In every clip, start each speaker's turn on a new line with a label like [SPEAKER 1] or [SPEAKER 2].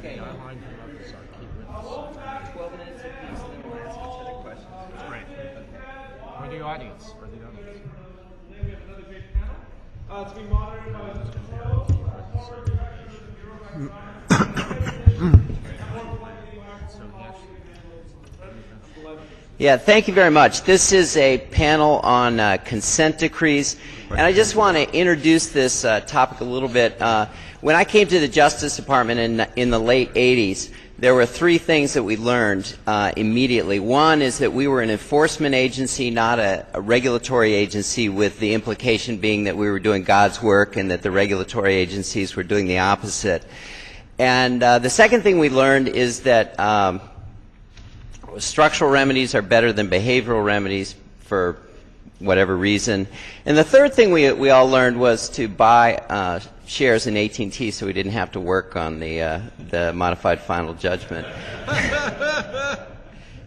[SPEAKER 1] Okay.
[SPEAKER 2] Guideline from others are key witness.
[SPEAKER 1] 12 minutes apiece, and then we'll ask each other questions.
[SPEAKER 2] Great. For the audience, for the audience.
[SPEAKER 3] Uh, to be monitored by
[SPEAKER 2] So.
[SPEAKER 1] Yeah, thank you very much. This is a panel on uh, consent decrees, and I just want to introduce this uh, topic a little bit. When I came to the Justice Department in, in the late 80s, there were three things that we learned uh, immediately. One is that we were an enforcement agency, not a, a regulatory agency, with the implication being that we were doing God's work and that the regulatory agencies were doing the opposite. And uh, the second thing we learned is that um, structural remedies are better than behavioral remedies for whatever reason. And the third thing we, we all learned was to buy uh, shares in AT&T so we didn't have to work on the, uh, the modified final judgment.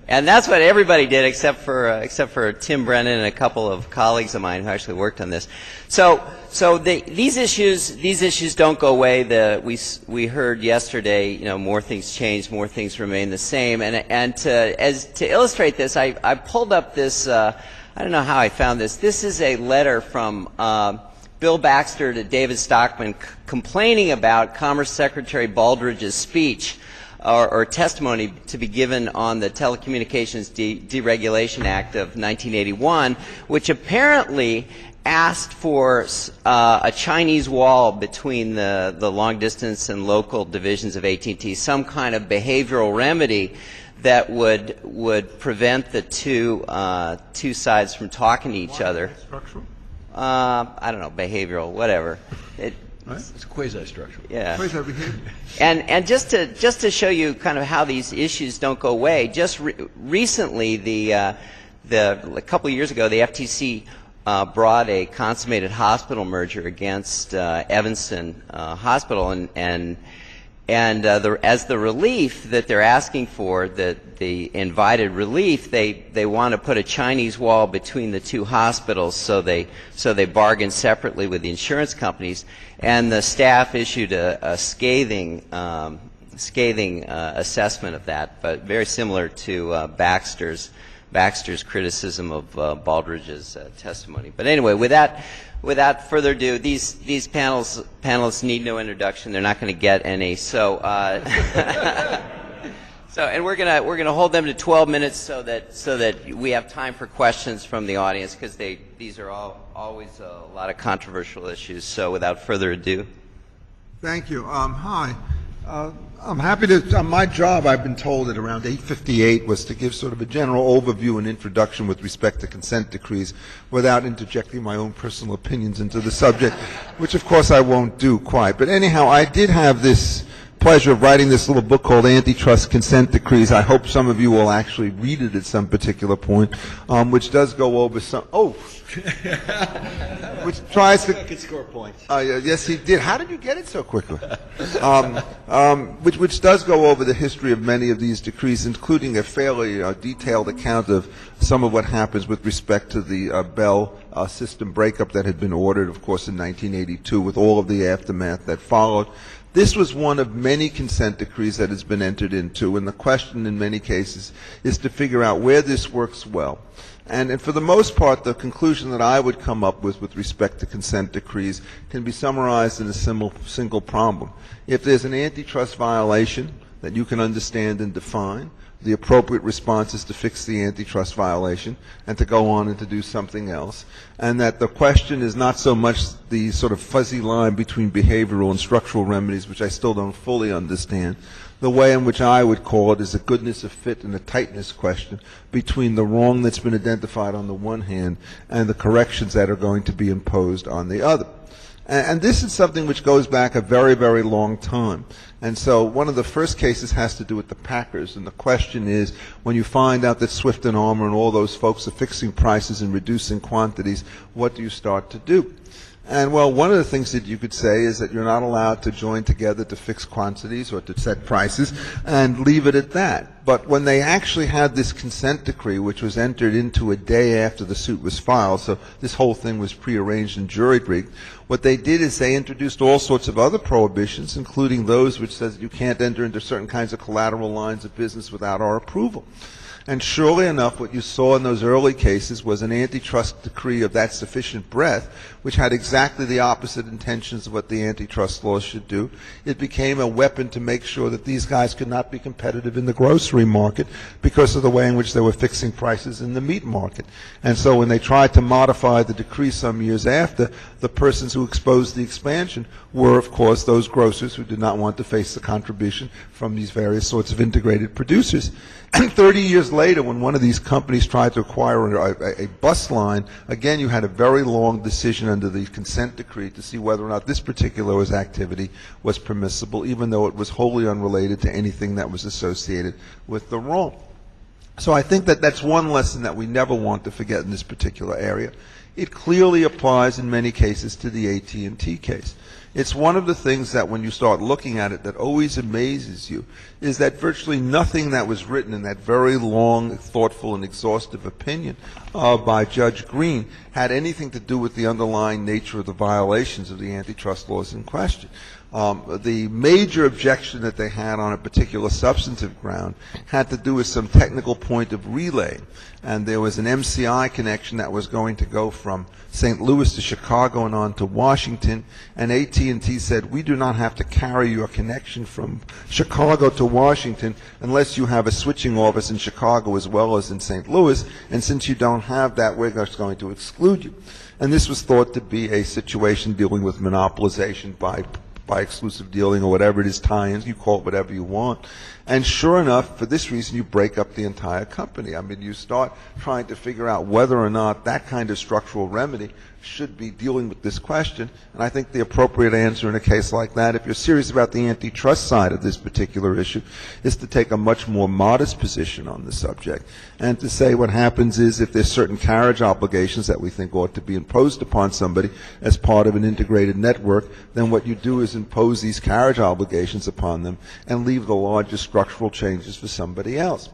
[SPEAKER 1] and that's what everybody did except for, uh, except for Tim Brennan and a couple of colleagues of mine who actually worked on this. So, so the, these issues, these issues don't go away. The, we, we heard yesterday, you know, more things change, more things remain the same. And, and to, as, to illustrate this, I, I pulled up this, uh, I don't know how I found this. This is a letter from, uh, Bill Baxter to David Stockman complaining about Commerce Secretary Baldrige's speech or, or testimony to be given on the Telecommunications De- Deregulation Act of 1981, which apparently asked for uh, a Chinese wall between the, the long distance and local divisions of AT&T, some kind of behavioral remedy that would would prevent the two uh, two sides from talking to each other.
[SPEAKER 4] Structural?
[SPEAKER 1] Uh, I don't know, behavioral, whatever. It,
[SPEAKER 5] It's quasi-structural.
[SPEAKER 1] yeah.
[SPEAKER 4] Quasi behavior.
[SPEAKER 1] And and just to just to show you kind of how these issues don't go away, just re- recently the uh, the a couple of years ago the FTC uh, brought a consummated hospital merger against uh, Evanston uh, Hospital and and and uh, the, as the relief that they're asking for, the, the invited relief, they, they want to put a Chinese wall between the two hospitals, so they, so they bargain separately with the insurance companies. And the staff issued a, a scathing, um, scathing uh, assessment of that, but very similar to uh, Baxter's, Baxter's criticism of uh, Baldrige's uh, testimony. But anyway, with that, without further ado, these these panels panelists need no introduction. They're not going to get any. So. Uh, So, and we're gonna we're gonna hold them to 12 minutes so that so that we have time for questions from the audience because they these are all always a lot of controversial issues. So, without further ado,
[SPEAKER 4] Thank you. Um, hi. Uh, I'm happy to, on my job, I've been told at around 8:58 was to give sort of a general overview and introduction with respect to consent decrees without interjecting my own personal opinions into the subject, which of course I won't do quite. But anyhow, I did have this pleasure of writing this little book called Antitrust Consent Decrees. I hope some of you will actually read it at some particular point, um, which does go over some, oh, which tries to
[SPEAKER 5] could score points.
[SPEAKER 4] uh, yes, he did. How did you get it so quickly? Um, um, which, which does go over the history of many of these decrees, including a fairly uh, detailed account of some of what happens with respect to the uh, Bell uh, system breakup that had been ordered, of course, in 1982, with all of the aftermath that followed. This was one of many consent decrees that has been entered into, and the question in many cases is to figure out where this works well. And, and for the most part, the conclusion that I would come up with with respect to consent decrees can be summarized in a simple, single problem. If there's an antitrust violation that you can understand and define, the appropriate response is to fix the antitrust violation and to go on and to do something else. And that the question is not so much the sort of fuzzy line between behavioral and structural remedies, which I still don't fully understand. The way in which I would call it is a goodness of fit and a tightness question between the wrong that's been identified on the one hand and the corrections that are going to be imposed on the other. And, and this is something which goes back a very, very long time. And so one of the first cases has to do with the Packers. And the question is, when you find out that Swift and Armour and all those folks are fixing prices and reducing quantities, what do you start to do? And well, one of the things that you could say is that you're not allowed to join together to fix quantities or to set prices and leave it at that. But when they actually had this consent decree, which was entered into a day after the suit was filed, so this whole thing was prearranged and jury rigged, what they did is they introduced all sorts of other prohibitions, including those which says you can't enter into certain kinds of collateral lines of business without our approval. And surely enough, what you saw in those early cases was an antitrust decree of that sufficient breadth, which had exactly the opposite intentions of what the antitrust laws should do. It became a weapon to make sure that these guys could not be competitive in the grocery market because of the way in which they were fixing prices in the meat market. And so when they tried to modify the decree some years after, the persons who exposed the expansion were, of course, those grocers who did not want to face the contribution from these various sorts of integrated producers. And 30 years later, when one of these companies tried to acquire a, a, bus line, again, you had a very long decision under the consent decree to see whether or not this particular activity was permissible, even though it was wholly unrelated to anything that was associated with the wrong. So I think that that's one lesson that we never want to forget in this particular area. It clearly applies in many cases to the AT&T case. It's one of the things that when you start looking at it that always amazes you is that virtually nothing that was written in that very long, thoughtful, and exhaustive opinion uh, by Judge Greene had anything to do with the underlying nature of the violations of the antitrust laws in question. Um, the major objection that they had on a particular substantive ground had to do with some technical point of relay. And there was an MCI connection that was going to go from St. Louis to Chicago and on to Washington. And AT&T said, we do not have to carry your connection from Chicago to Washington unless you have a switching office in Chicago as well as in St. Louis. And since you don't have that, we're just going to exclude you. And this was thought to be a situation dealing with monopolization by by exclusive dealing or whatever it is, tie-ins, you call it whatever you want. And sure enough, for this reason, you break up the entire company. I mean, you start trying to figure out whether or not that kind of structural remedy should be dealing with this question. And I think the appropriate answer in a case like that, if you're serious about the antitrust side of this particular issue, is to take a much more modest position on the subject and to say what happens is if there's certain carriage obligations that we think ought to be imposed upon somebody as part of an integrated network, then what you do is impose these carriage obligations upon them and leave the largest structural changes for somebody else.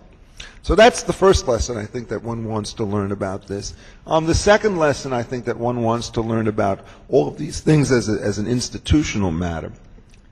[SPEAKER 4] So that's the first lesson I think that one wants to learn about this. Um, the second lesson I think that one wants to learn about all of these things as, a, as an institutional matter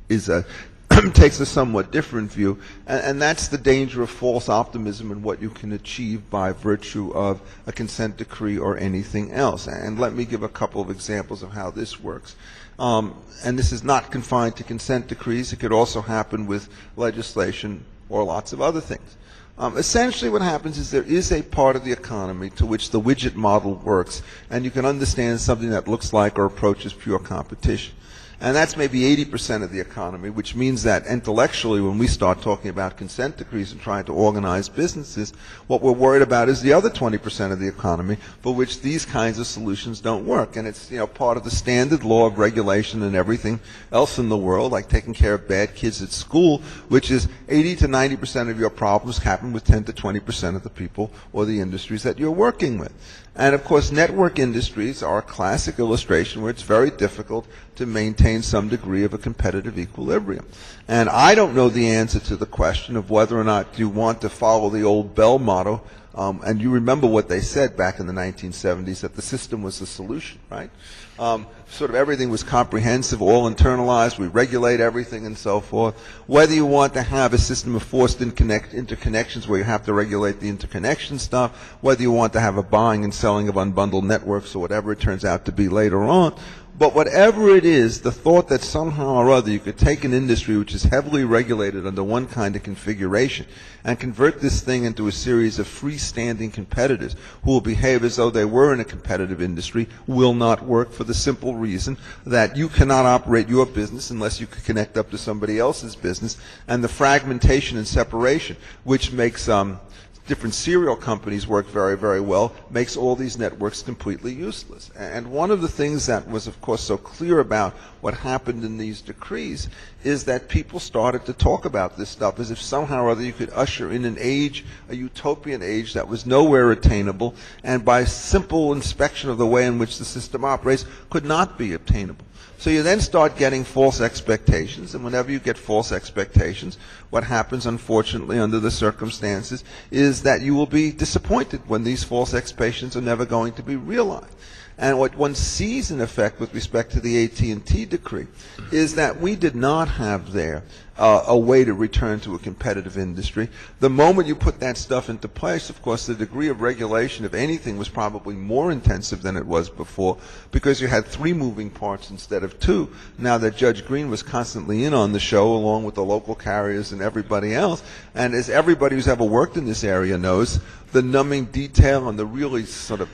[SPEAKER 4] is a, takes a somewhat different view, and, and, that's the danger of false optimism and what you can achieve by virtue of a consent decree or anything else. And let me give a couple of examples of how this works. Um, and this is not confined to consent decrees. It could also happen with legislation or lots of other things. Um, essentially, what happens is there is a part of the economy to which the widget model works, and you can understand something that looks like or approaches pure competition. And that's maybe 80% of the economy, which means that intellectually, when we start talking about consent decrees and trying to organize businesses, what we're worried about is the other 20% of the economy for which these kinds of solutions don't work. And it's, you know, part of the standard law of regulation and everything else in the world, like taking care of bad kids at school, which is 80 to 90% of your problems happen with 10 to 20% of the people or the industries that you're working with. And of course, network industries are a classic illustration where it's very difficult to maintain some degree of a competitive equilibrium. And I don't know the answer to the question of whether or not you want to follow the old Bell motto. Um, and you remember what they said back in the 1970s that the system was the solution, right? Um, sort of everything was comprehensive, all internalized, we regulate everything and so forth. Whether you want to have a system of forced interconnect, interconnections where you have to regulate the interconnection stuff, whether you want to have a buying and selling of unbundled networks or whatever it turns out to be later on, but whatever it is, the thought that somehow or other you could take an industry which is heavily regulated under one kind of configuration and convert this thing into a series of freestanding competitors who will behave as though they were in a competitive industry will not work for the simple reason that you cannot operate your business unless you can connect up to somebody else's business and the fragmentation and separation which makes um, different serial companies work very, very well, makes all these networks completely useless. And one of the things that was, of course, so clear about what happened in these decrees is that people started to talk about this stuff as if somehow or other you could usher in an age, a utopian age that was nowhere attainable, and by simple inspection of the way in which the system operates, could not be obtainable. So you then start getting false expectations, and whenever you get false expectations, what happens, unfortunately, under the circumstances, is that you will be disappointed when these false expectations are never going to be realized. And what one sees in effect with respect to the AT&T decree is that we did not have there uh, a way to return to a competitive industry. The moment you put that stuff into place, of course, the degree of regulation, if anything, was probably more intensive than it was before because you had three moving parts instead of two. Now that Judge Greene was constantly in on the show along with the local carriers and everybody else, and as everybody who's ever worked in this area knows, the numbing detail and the really sort of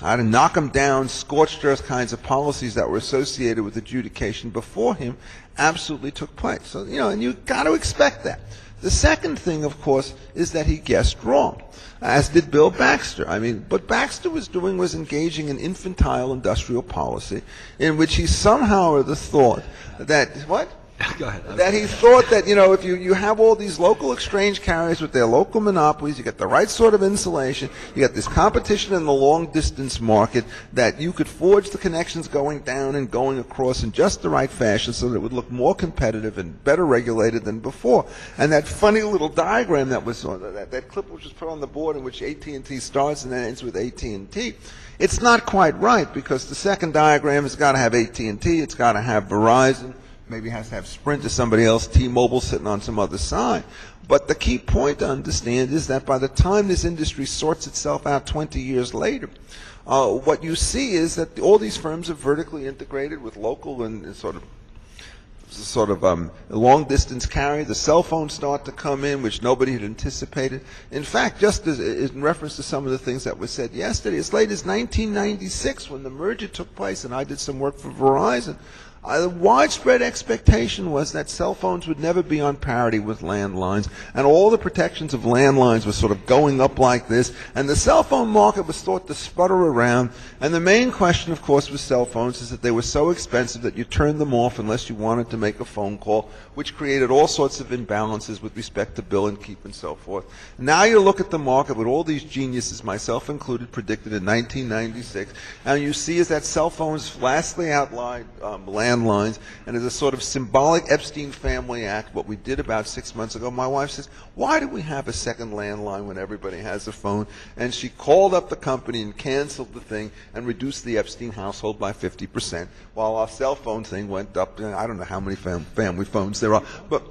[SPEAKER 4] how to knock them down, scorched earth kinds of policies that were associated with adjudication before him absolutely took place. So, you know, and you got to expect that. The second thing, of course, is that he guessed wrong, as did Bill Baxter. I mean, what Baxter was doing was engaging in infantile industrial policy in which he somehow or the thought that, what?
[SPEAKER 5] Go ahead. I'm
[SPEAKER 4] that he thought that, you know, if you, you have all these local exchange carriers with their local monopolies, you get the right sort of insulation, you get this competition in the long distance market, that you could forge the connections going down and going across in just the right fashion so that it would look more competitive and better regulated than before. And that funny little diagram that was on, that, that clip which was put on the board in which AT&T starts and then ends with AT&T, it's not quite right because the second diagram has got to have AT&T, it's got to have Verizon, maybe has to have Sprint or somebody else, T-Mobile sitting on some other side. But the key point to understand is that by the time this industry sorts itself out 20 years later, uh, what you see is that all these firms are vertically integrated with local and, and sort of sort of um, long distance carrier. The cell phones start to come in, which nobody had anticipated. In fact, just as, in reference to some of the things that were said yesterday, as late as 1996, when the merger took place, and I did some work for Verizon, uh, the widespread expectation was that cell phones would never be on parity with landlines, and all the protections of landlines were sort of going up like this, and the cell phone market was thought to sputter around. And the main question, of course, with cell phones is that they were so expensive that you turned them off unless you wanted to make a phone call, which created all sorts of imbalances with respect to bill and keep and so forth. Now you look at the market with all these geniuses, myself included, predicted in 1996, and you see is that cell phones vastly outlined um, landlines, and as a sort of symbolic Epstein family act, what we did about six months ago, my wife says, why do we have a second landline when everybody has a phone? And she called up the company and canceled the thing and reduced the Epstein household by 50%, while our cell phone thing went up, to, I don't know how many fam- family phones there are, but?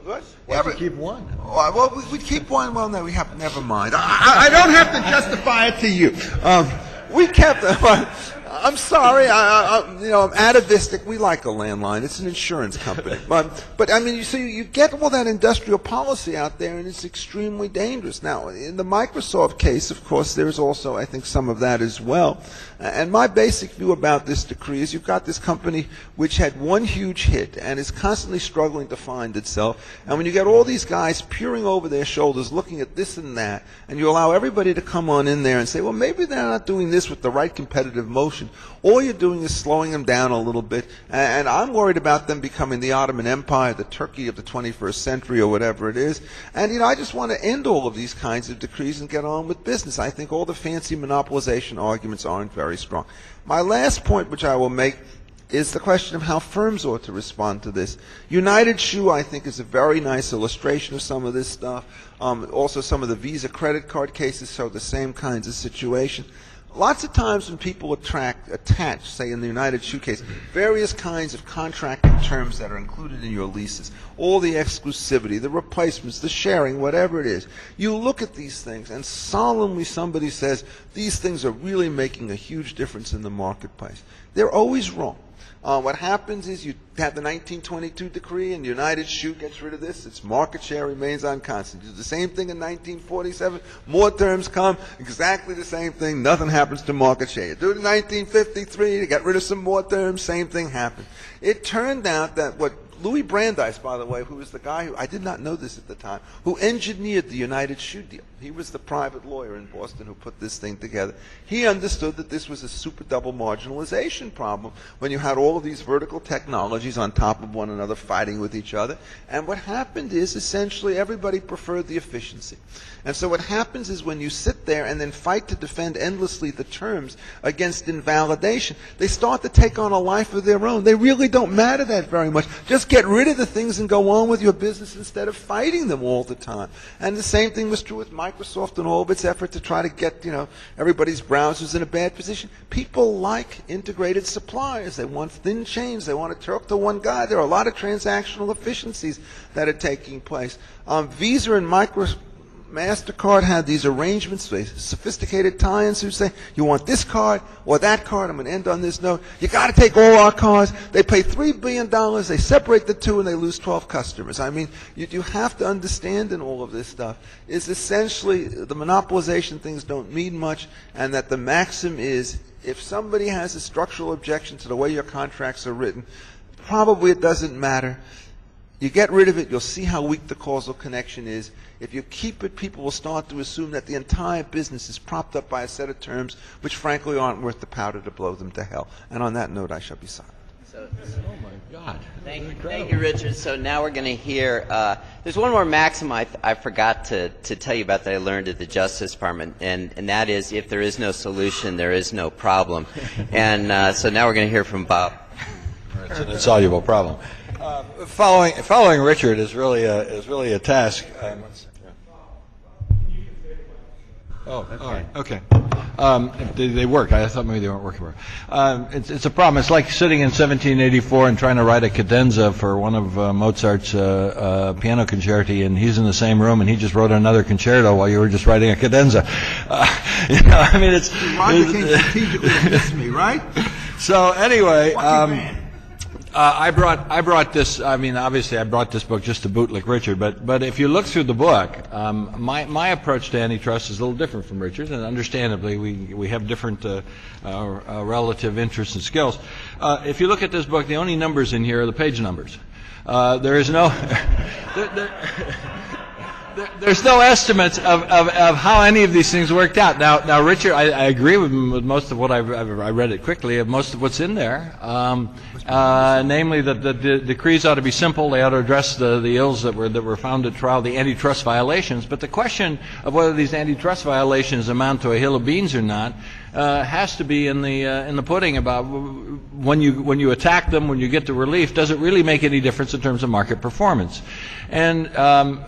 [SPEAKER 5] Why don't keep one?
[SPEAKER 4] Oh, Well, we, we keep one. Well, no, we have. Never mind. I, I, I don't have to justify it to you. Um, we kept. I'm sorry. I, I, you know, I'm atavistic. We like a landline. It's an insurance company. But, but I mean, you see, you get all that industrial policy out there, and it's extremely dangerous. Now, in the Microsoft case, of course, there's also, I think, some of that as well. And my basic view about this decree is you've got this company which had one huge hit and is constantly struggling to find itself. And when you get all these guys peering over their shoulders, looking at this and that, and you allow everybody to come on in there and say, well, maybe they're not doing this with the right competitive motion, all you're doing is slowing them down a little bit. And I'm worried about them becoming the Ottoman Empire, the Turkey of the 21st century, or whatever it is. And, you know, I just want to end all of these kinds of decrees and get on with business. I think all the fancy monopolization arguments aren't very strong. My last point, which I will make, is the question of how firms ought to respond to this. United Shoe, I think, is a very nice illustration of some of this stuff. Um, also, some of the Visa credit card cases show the same kinds of situation. Lots of times when people attract, attach, say in the United Shoe case, various kinds of contracting terms that are included in your leases, all the exclusivity, the replacements, the sharing, whatever it is, you look at these things and solemnly somebody says, these things are really making a huge difference in the marketplace. They're always wrong. Uh, what happens is you have the 1922 decree and United Shoe gets rid of this. Its market share remains unconstant. You do the same thing in 1947. More terms come, exactly the same thing. Nothing happens to market share. You do it in 1953, you get rid of some more terms, same thing happened. It turned out that what Louis Brandeis, by the way, who was the guy who I did not know this at the time, who engineered the United Shoe deal. He was the private lawyer in Boston who put this thing together. He understood that this was a super double marginalization problem when you had all of these vertical technologies on top of one another fighting with each other. And what happened is essentially everybody preferred the efficiency. And so what happens is when you sit there and then fight to defend endlessly the terms against invalidation, they start to take on a life of their own. They really don't matter that very much. Just get rid of the things and go on with your business instead of fighting them all the time. And the same thing was true with Microsoft and all of its effort to try to get, you know, everybody's browsers in a bad position. People like integrated suppliers. They want thin chains. They want to talk to one guy. There are a lot of transactional efficiencies that are taking place. Um, Visa and Microsoft MasterCard had these arrangements, these sophisticated tie-ins who say, you want this card or that card, I'm going to end on this note. You got to take all our cards. They pay $3 billion, they separate the two, and they lose 12 customers. I mean, you, you have to understand in all of this stuff is essentially the monopolization things don't mean much, and that the maxim is if somebody has a structural objection to the way your contracts are written, probably it doesn't matter. You get rid of it, you'll see how weak the causal connection is. If you keep it, people will start to assume that the entire business is propped up by a set of terms which frankly aren't worth the powder to blow them to hell. And on that note, I shall be silent.
[SPEAKER 1] So,
[SPEAKER 5] Oh my God.
[SPEAKER 1] thank, you, thank you, Richard. So now we're going to hear. Uh, there's one more maxim I, I forgot to, to tell you about that I learned at the Justice Department, and, and that is if there is no solution, there is no problem. and uh, so now we're going to hear from Bob.
[SPEAKER 5] It's an insoluble problem. Uh, following following Richard is really a is really a task. Um, Oh, all right, okay. Um, they, they work. I thought maybe they weren't working. Um, it's, it's a problem. It's like sitting in 1784 and trying to write a cadenza for one of uh, Mozart's uh, uh, piano concerti, and he's in the same room, and he just wrote another concerto while you were just writing a cadenza. Uh, you know, I mean, it's.
[SPEAKER 4] Roger came strategically against me, right?
[SPEAKER 5] So anyway, um, uh, I brought I brought this. I mean, obviously, I brought this book just to bootlick Richard. But but if you look through the book, um, my my approach to antitrust is a little different from Richard's, and understandably, we we have different uh, uh, uh, relative interests and skills. Uh, if you look at this book, the only numbers in here are the page numbers. Uh, there is no. there, there, there- there's no estimates of, of, of how any of these things worked out. Now, now, Richard, I, I agree with, with most of what I've, I've, I read it quickly, of most of what's in there. Um, uh, namely, that the, decrees ought to be simple. They ought to address the, the ills that were that were found at trial, the antitrust violations. But the question of whether these antitrust violations amount to a hill of beans or not uh, has to be in the uh, in the pudding about when you when you attack them, when you get the relief, does it really make any difference in terms of market performance? And um,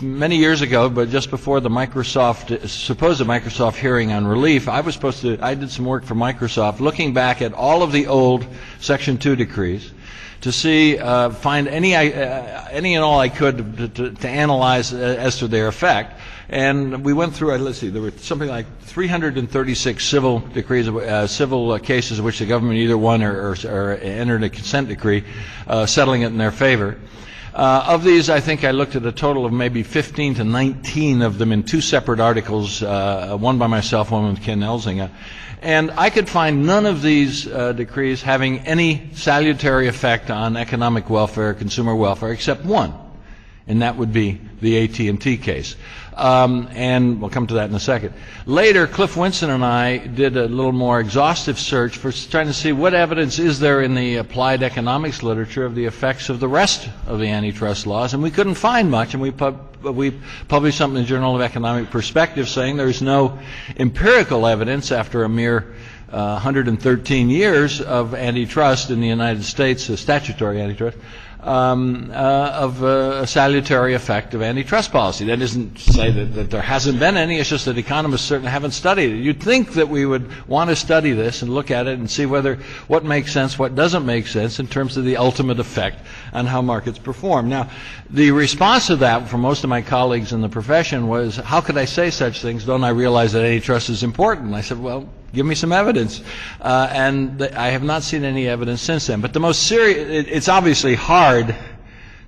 [SPEAKER 5] many years ago, but just before the Microsoft supposed Microsoft hearing on relief, I was supposed to I did some work for Microsoft, looking back at all of the old Section Two decrees to see, uh, find any, uh, any and all I could to, to, to analyze as to their effect. And we went through, uh, let's see, there were something like 336 civil decrees, uh, civil uh, cases in which the government either won or, or, or entered a consent decree uh, settling it in their favor. Uh, of these, I think I looked at a total of maybe 15 to 19 of them in two separate articles, uh, one by myself, one with Ken Elzinga. And I could find none of these uh, decrees having any salutary effect on economic welfare, consumer welfare, except one, and that would be the AT&T case. Um, and we'll come to that in a second. Later, Cliff Winston and I did a little more exhaustive search for trying to see what evidence is there in the applied economics literature of the effects of the rest of the antitrust laws, and we couldn't find much. And we pub- we published something in the Journal of Economic Perspective saying there's no empirical evidence after a mere uh, 113 years of antitrust in the United States, uh, statutory antitrust, um, uh, of a salutary effect of antitrust policy. That isn't to say that, that there hasn't been any, it's just that economists certainly haven't studied it. You'd think that we would want to study this and look at it and see whether what makes sense, what doesn't make sense in terms of the ultimate effect on how markets perform. Now, the response to that from most of my colleagues in the profession was, how could I say such things? Don't I realize that antitrust is important? I said, well, give me some evidence. Uh, and I have not seen any evidence since then. But the most serious, it, it's obviously hard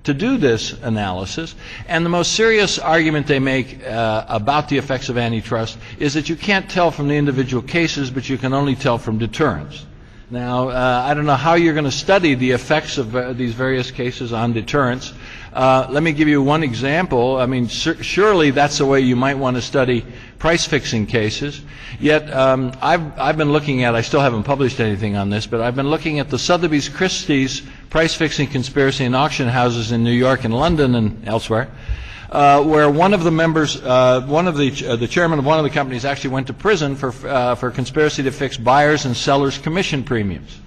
[SPEAKER 5] to do this analysis. And the most serious argument they make uh, about the effects of antitrust is that you can't tell from the individual cases, but you can only tell from deterrence. Now, uh, I don't know how you're going to study the effects of uh, these various cases on deterrence. Uh, let me give you one example. I mean, sur- surely that's the way you might want to study price fixing cases. Yet, um, I've, I've been looking at, I still haven't published anything on this, but I've been looking at the Sotheby's Christie's price fixing conspiracy in auction houses in New York and London and elsewhere. Uh, where one of the members, uh, one of the, uh, the chairman of one of the companies actually went to prison for, uh, for conspiracy to fix buyers and sellers' commission premiums.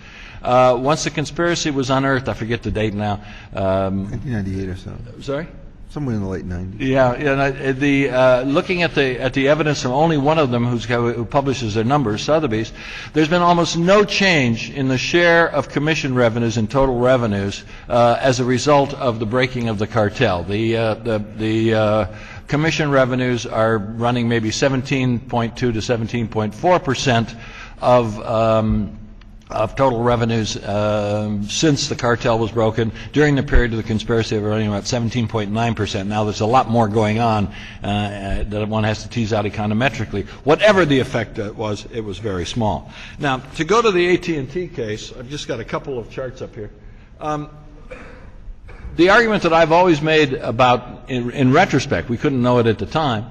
[SPEAKER 5] Uh, once the conspiracy was unearthed, I forget the date now. Um,
[SPEAKER 4] 1998 or so.
[SPEAKER 5] sorry?
[SPEAKER 4] Somewhere in the late 90s.
[SPEAKER 5] Yeah, and I- The uh, looking at the at the evidence from only one of them who's, who publishes their numbers, Sotheby's, there's been almost no change in the share of commission revenues and total revenues uh, as a result of the breaking of the cartel. The uh, the the uh, commission revenues are running maybe 17.2 to 17.4 percent of. Um, of total revenues um, since the cartel was broken. During the period of the conspiracy, they were running about 17.9 percent. Now there's a lot more going on uh, uh, that one has to tease out econometrically. Whatever the effect uh, was, it was very small. Now to go to the AT&T case, I've just got a couple of charts up here. Um, the argument that I've always made about, in, in retrospect, we couldn't know it at the time,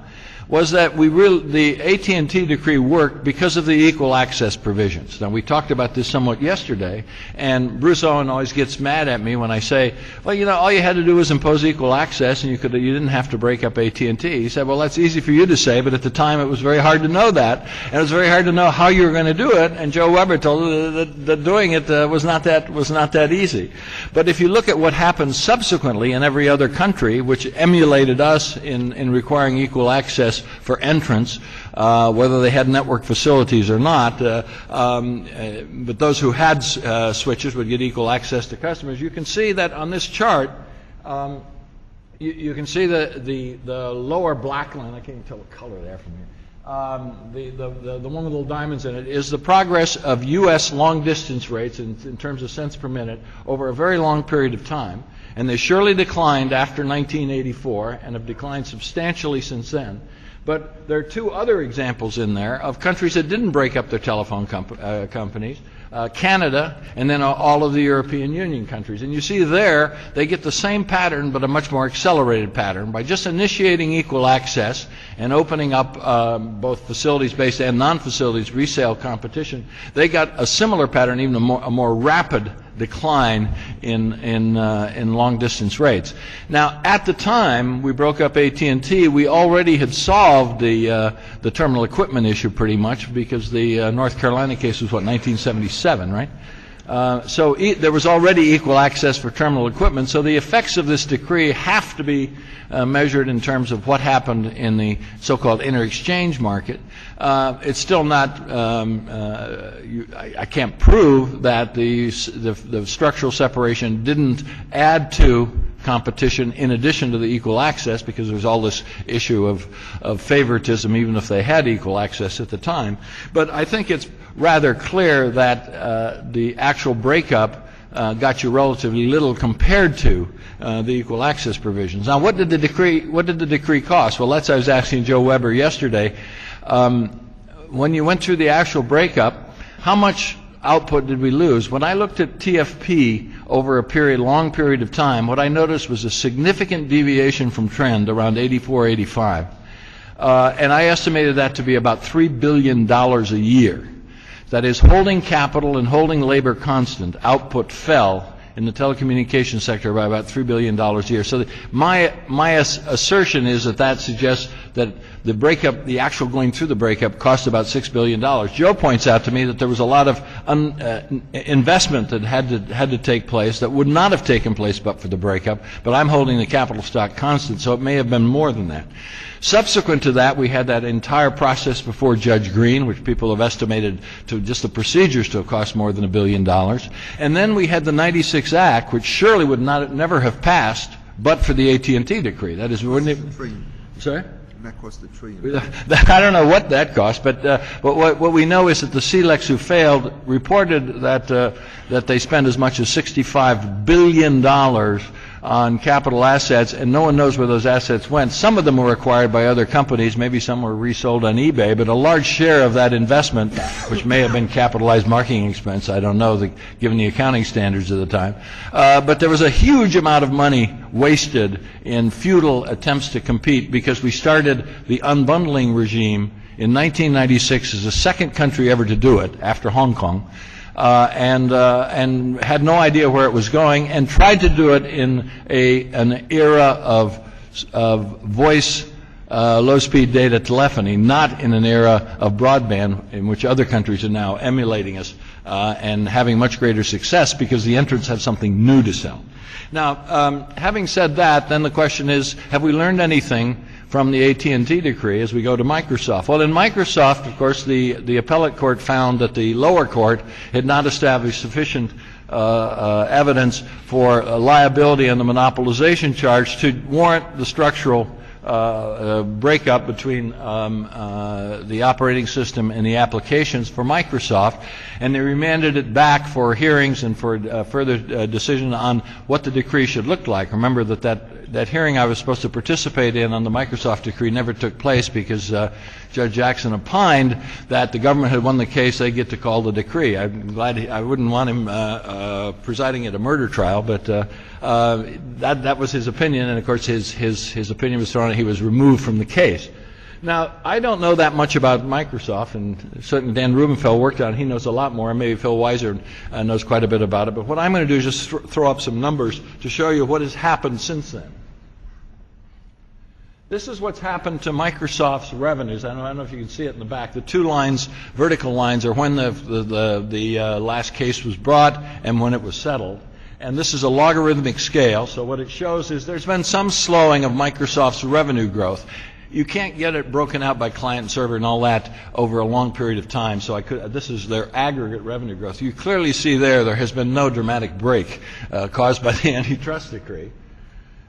[SPEAKER 5] was that we real, the AT&T decree worked because of the equal access provisions. Now we talked about this somewhat yesterday, and Bruce Owen always gets mad at me when I say, "Well, you know, all you had to do was impose equal access, and you could you didn't have to break up AT&T." He said, "Well, that's easy for you to say, but at the time it was very hard to know that, and it was very hard to know how you were going to do it." And Joe Weber told us that, that doing it uh, was not that was not that easy. But if you look at what happened subsequently in every other country, which emulated us in in requiring equal access for entrance, uh, whether they had network facilities or not. Uh, um, uh, but those who had uh, switches would get equal access to customers. You can see that on this chart. Um, you, you can see the, the, the lower black line. I can't even tell the color there from here. Um, the, the, the, the one with little diamonds in it is the progress of U.S. long distance rates in, in terms of cents per minute over a very long period of time. And they surely declined after 1984 and have declined substantially since then. But there are two other examples in there of countries that didn't break up their telephone comp- uh, companies. Uh, Canada, and then all of the European Union countries. And you see there, they get the same pattern, but a much more accelerated pattern. By just initiating equal access and opening up um, both facilities-based and non-facilities resale competition, they got a similar pattern, even a more, a more rapid decline in in uh, in long distance rates. Now, at the time we broke up AT&T, we already had solved the uh, the terminal equipment issue pretty much because the uh, North Carolina case was what 1977, right? Uh, so e- there was already equal access for terminal equipment. So the effects of this decree have to be uh, measured in terms of what happened in the so-called inter-exchange market. Uh, it's still not. Um, uh, you, I, I, can't prove that the, the, the structural separation didn't add to competition in addition to the equal access because there's all this issue of, of favoritism even if they had equal access at the time. But I think it's rather clear that uh, the actual breakup uh, got you relatively little compared to uh, the equal access provisions. Now, what did the decree? What did the decree cost? Well, that's I was asking Joe Weber yesterday. Um, when you went through the actual breakup, how much output did we lose? When I looked at TFP over a period, long period of time, what I noticed was a significant deviation from trend around 84, 85. Uh, and I estimated that to be about $3 billion a year. That is, holding capital and holding labor constant, output fell in the telecommunications sector by about $3 billion a year. So the, my, my assertion is that that suggests that the breakup, the actual going through the breakup, cost about $6 billion. Joe points out to me that there was a lot of un, uh, investment that had to, had to take place that would not have taken place but for the breakup, but I'm holding the capital stock constant, so it may have been more than that. Subsequent to that, we had that entire process before Judge Greene, which people have estimated to just the procedures to have cost more than a billion dollars. And then we had the 96 Act, which surely would not never have passed but for the AT&T decree. That is, wouldn't it? Sorry? I don't know what that cost, but, uh, but what, what, we know is that the CLECs who failed reported that, uh, that they spent as much as $65 billion on capital assets, and no one knows where those assets went. Some of them were acquired by other companies, maybe some were resold on eBay, but a large share of that investment, which may have been capitalized marketing expense, I don't know, the, given the accounting standards of the time, uh, but there was a huge amount of money wasted in futile attempts to compete because we started the unbundling regime in 1996 as the second country ever to do it after Hong Kong uh, and uh, and had no idea where it was going, and tried to do it in a an era of of voice. Uh, low-speed data telephony, not in an era of broadband in which other countries are now emulating us uh, and having much greater success because the entrants have something new to sell. Now, um, having said that, then the question is, have we learned anything from the AT&T decree as we go to Microsoft. Well, in Microsoft, of course, the, the appellate court found that the lower court had not established sufficient uh, uh, evidence for uh, liability on the monopolization charge to warrant the structural uh, uh, breakup between um, uh, the operating system and the applications for Microsoft, and they remanded it back for hearings and for uh, further decision on what the decree should look like. Remember that, that that hearing I was supposed to participate in on the Microsoft decree never took place because Judge Jackson opined that the government had won the case, they get to call the decree. I'm glad he, I wouldn't want him uh, uh, presiding at a murder trial, but uh, uh, that, that was his opinion, and of course his, his, his opinion was thrown out. He was removed from the case. Now, I don't know that much about Microsoft, and certainly Dan Rubinfeld worked on it. He knows a lot more, and maybe Phil Weiser uh, knows quite a bit about it. But what I'm going to do is just th- throw up some numbers to show you what has happened since then. This is what's happened to Microsoft's revenues. I don't, I don't know if you can see it in the back. The two lines, vertical lines, are when the, the, the, the uh, last case was brought and when it was settled. And this is a logarithmic scale, so what it shows is there's been some slowing of Microsoft's revenue growth. You can't get it broken out by client and server and all that over a long period of time. So I could, this is their aggregate revenue growth. You clearly see there there has been no dramatic break uh, caused by the antitrust decree.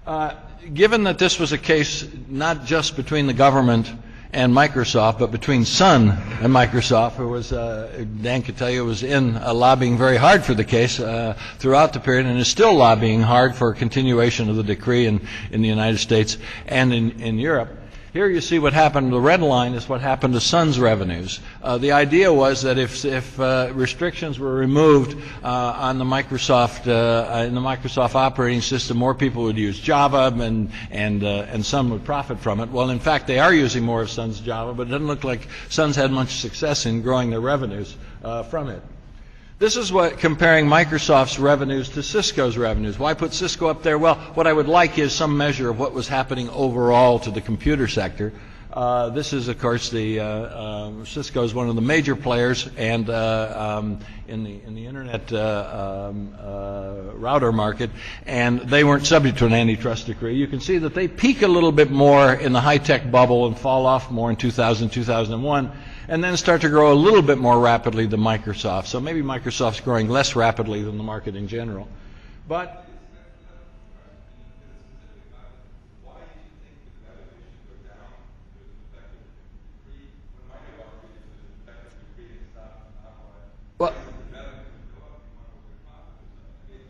[SPEAKER 5] Uh, given that this was a case not just between the government and Microsoft, but between Sun and Microsoft, who was, uh, Dan could tell you, was in uh, lobbying very hard for the case uh, throughout the period and is still lobbying hard for continuation of the decree in, in the United States and in, in Europe. Here you see what happened. The red line is what happened to Sun's revenues. Uh, the idea was that if, if uh, restrictions were removed uh, on the Microsoft uh, in the Microsoft operating system, more people would use Java, and and uh, and Sun would profit from it. Well, in fact, they are using more of Sun's Java, but it doesn't look like Sun's had much success in growing their revenues uh, from it. This is what comparing Microsoft's revenues to Cisco's revenues. Why put Cisco up there? Well, what I would like is some measure of what was happening overall to the computer sector. Uh, this is, of course, the uh, um, Cisco is one of the major players, and uh, um, in the in the internet uh, um, uh, router market, and they weren't subject to an antitrust decree. You can see that they peak a little bit more in the high tech bubble and fall off more in 2000, 2001 and then start to grow a little bit more rapidly than Microsoft. So maybe Microsoft's growing less rapidly than the market in general. But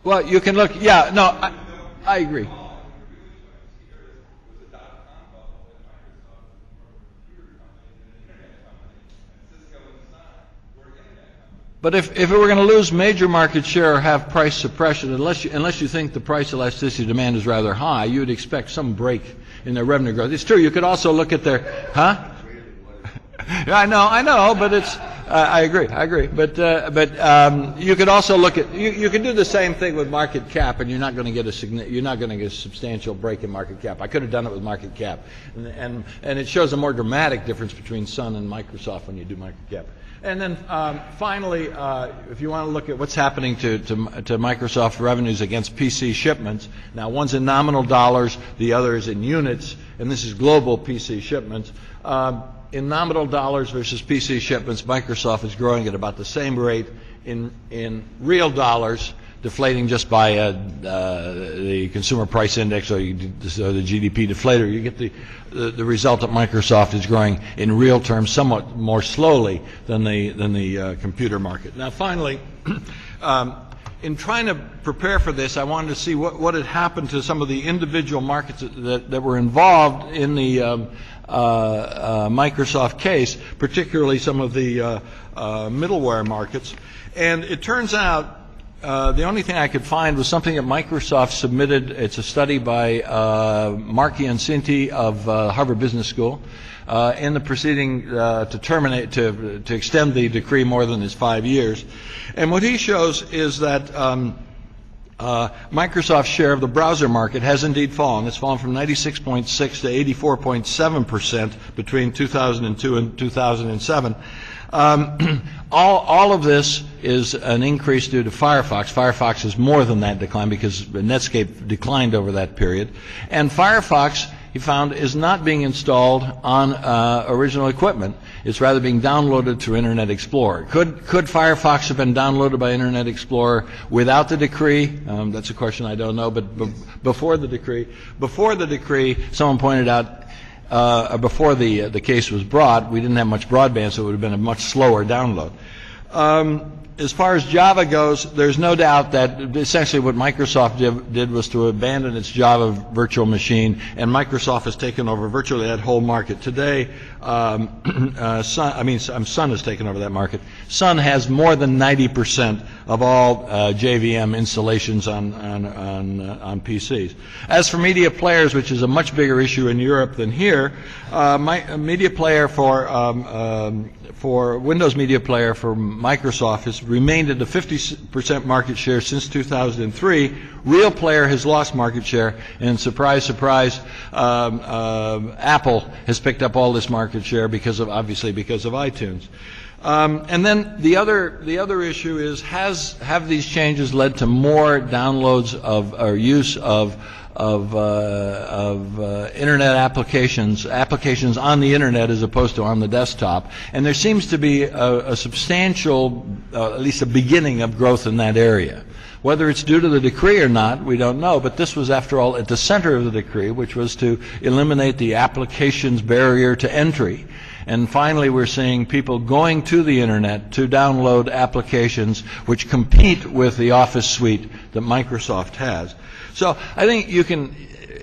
[SPEAKER 5] well, you can look. Yeah, no, I, I agree. But if, if were going to lose major market share or have price suppression, unless you, unless you think the price elasticity demand is rather high, you would expect some break in their revenue growth. It's true. You could also look at their, huh? I know, I know, but it's, uh, I agree, I agree. But, uh, but um, you could also look at, you, you can do the same thing with market cap, and you're not going to get a you're not going to get a substantial break in market cap. I could have done it with market cap, and, and and it shows a more dramatic difference between Sun and Microsoft when you do market cap. And then um, finally, uh, if you want to look at what's happening to, to, to, Microsoft revenues against PC shipments, now one's in nominal dollars, the other is in units, and this is global PC shipments. Um, in nominal dollars versus PC shipments, Microsoft is growing at about the same rate. In, in real dollars, deflating just by uh, uh, the consumer price index or, you, or, the GDP deflator, you get the, the, the, result that Microsoft is growing in real terms somewhat more slowly than the, than the uh, computer market. Now, finally, um, in trying to prepare for this, I wanted to see what, what had happened to some of the individual markets that, that, that were involved in the um, Microsoft case, particularly some of the uh, uh, middleware markets. And it turns out uh, the only thing I could find was something that Microsoft submitted. It's a study by uh, Mark Iansiti of uh, Harvard Business School uh, in the proceeding uh, to terminate, to, to extend the decree more than its five years. And what he shows is that um, uh, Microsoft's share of the browser market has indeed fallen. It's fallen from 96.6 to 84.7 percent between 2002 and 2007. Um, all, all of this is an increase due to Firefox. Firefox is more than that decline because Netscape declined over that period. And Firefox, he found, is not being installed on uh, original equipment. It's rather being downloaded through Internet Explorer. Could, could Firefox have been downloaded by Internet Explorer without the decree? Um, that's a question I don't know, but b- before the decree, before the decree, someone pointed out uh, before the, uh, the case was brought, we didn't have much broadband, so it would have been a much slower download. Um, as far as Java goes, there's no doubt that essentially what Microsoft did, did was to abandon its Java virtual machine, and Microsoft has taken over virtually that whole market. Today, um, uh, Sun, I mean, um, Sun has taken over that market. Sun has more than 90% of all uh, JVM installations on, on, on, uh, on PCs. As for media players, which is a much bigger issue in Europe than here, uh, my, media player for um, um, for Windows Media Player for Microsoft has remained at a 50% market share since 2003. Real Player has lost market share, and surprise, surprise, um, uh, Apple has picked up all this market share because of obviously because of iTunes. Um, and then the other the other issue is has have these changes led to more downloads of or use of of, uh, of uh, internet applications, applications on the internet as opposed to on the desktop. And there seems to be a, a substantial, uh, at least a beginning of growth in that area. Whether it's due to the decree or not, we don't know, but this was, after all, at the center of the decree, which was to eliminate the applications barrier to entry. And finally, we're seeing people going to the internet to download applications which compete with the Office suite that Microsoft has. So I think you can,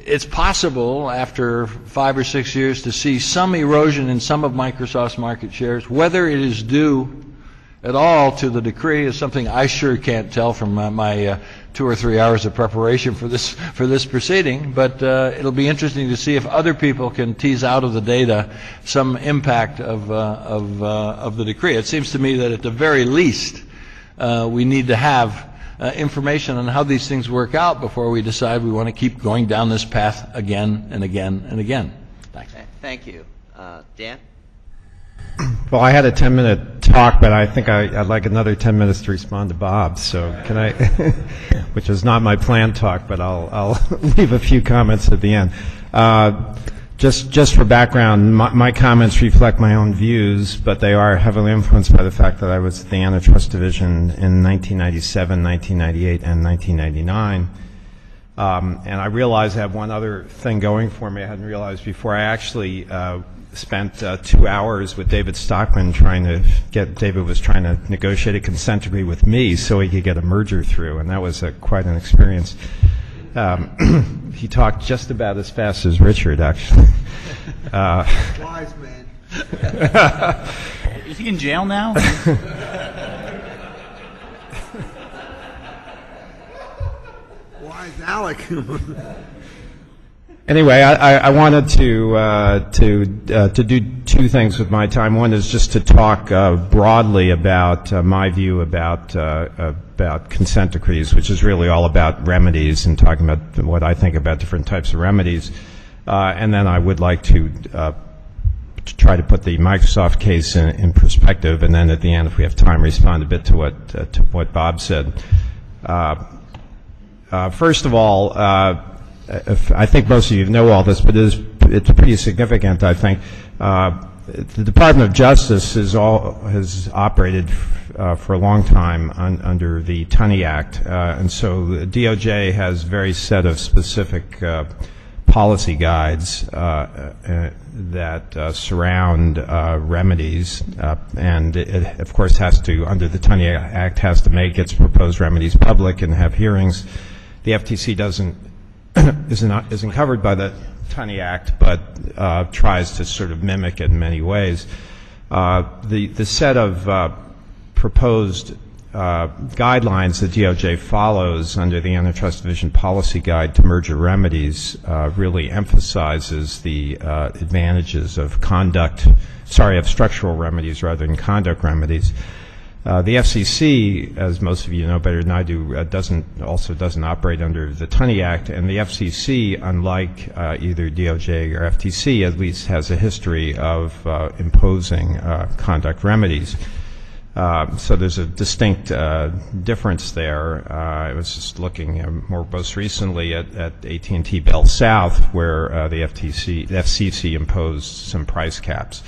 [SPEAKER 5] it's possible after five or six years to see some erosion in some of Microsoft's market shares. Whether it is due at all to the decree is something I sure can't tell from my, my uh, two or three hours of preparation for this for this proceeding. But uh, it'll be interesting to see if other people can tease out of the data some impact of uh, of uh, of the decree. It seems to me that at the very least uh, we need to have. Uh, information on how these things work out before we decide we want to keep going down this path again and again and again. Thanks.
[SPEAKER 1] Thank you. Dan?
[SPEAKER 6] Well, I had a 10-minute talk, but I think I, would like another 10 minutes to respond to Bob. So can I, which is not my planned talk, but I'll, I'll leave a few comments at the end. Uh, just, just for background, my, my, comments reflect my own views, but they are heavily influenced by the fact that I was at the Antitrust Division in 1997, 1998, and 1999. Um, and I realize I have one other thing going for me I hadn't realized before. I actually uh, spent uh, two hours with David Stockman trying to get, David was trying to negotiate a consent decree with me so he could get a merger through, and that was quite an experience. Um, he talked just about as fast as Richard, actually.
[SPEAKER 4] Uh, Wise man.
[SPEAKER 2] Is he in jail now?
[SPEAKER 4] Wise Alec.
[SPEAKER 6] Anyway, I, I wanted to uh, to uh, to do two things with my time. One is just to talk uh, broadly about uh, my view about uh, about consent decrees, which is really all about remedies and talking about what I think about different types of remedies. Uh, and then I would like to, to try to put the Microsoft case in, in, perspective, and then at the end, if we have time, respond a bit to what to what Bob said. first of all if, I think most of you know all this, but it is, it's pretty significant, I think. Uh, the Department of Justice has, all, has operated uh, for a long time un, under the Tunney Act, uh, and so the DOJ has very set of specific uh, policy guides uh, uh, that surround remedies, and it, of course, has to, under the Tunney Act, has to make its proposed remedies public and have hearings. The FTC doesn't isn't isn't covered by the Tunney Act, but uh, tries to sort of mimic it in many ways. Uh, the the set of uh, proposed uh, guidelines that DOJ follows under the Antitrust Division Policy Guide to Merger Remedies uh, really emphasizes the uh, advantages of conduct, sorry, of structural remedies rather than conduct remedies. Uh, the FCC, as most of you know better than I do, uh, doesn't also doesn't operate under the Tunney Act, and the FCC, unlike uh, either DOJ or FTC, at least has a history of uh, imposing uh, conduct remedies. So there's a distinct difference there. I was just looking more most recently at, at AT&T Bell South, where the FTC, the FCC imposed some price caps.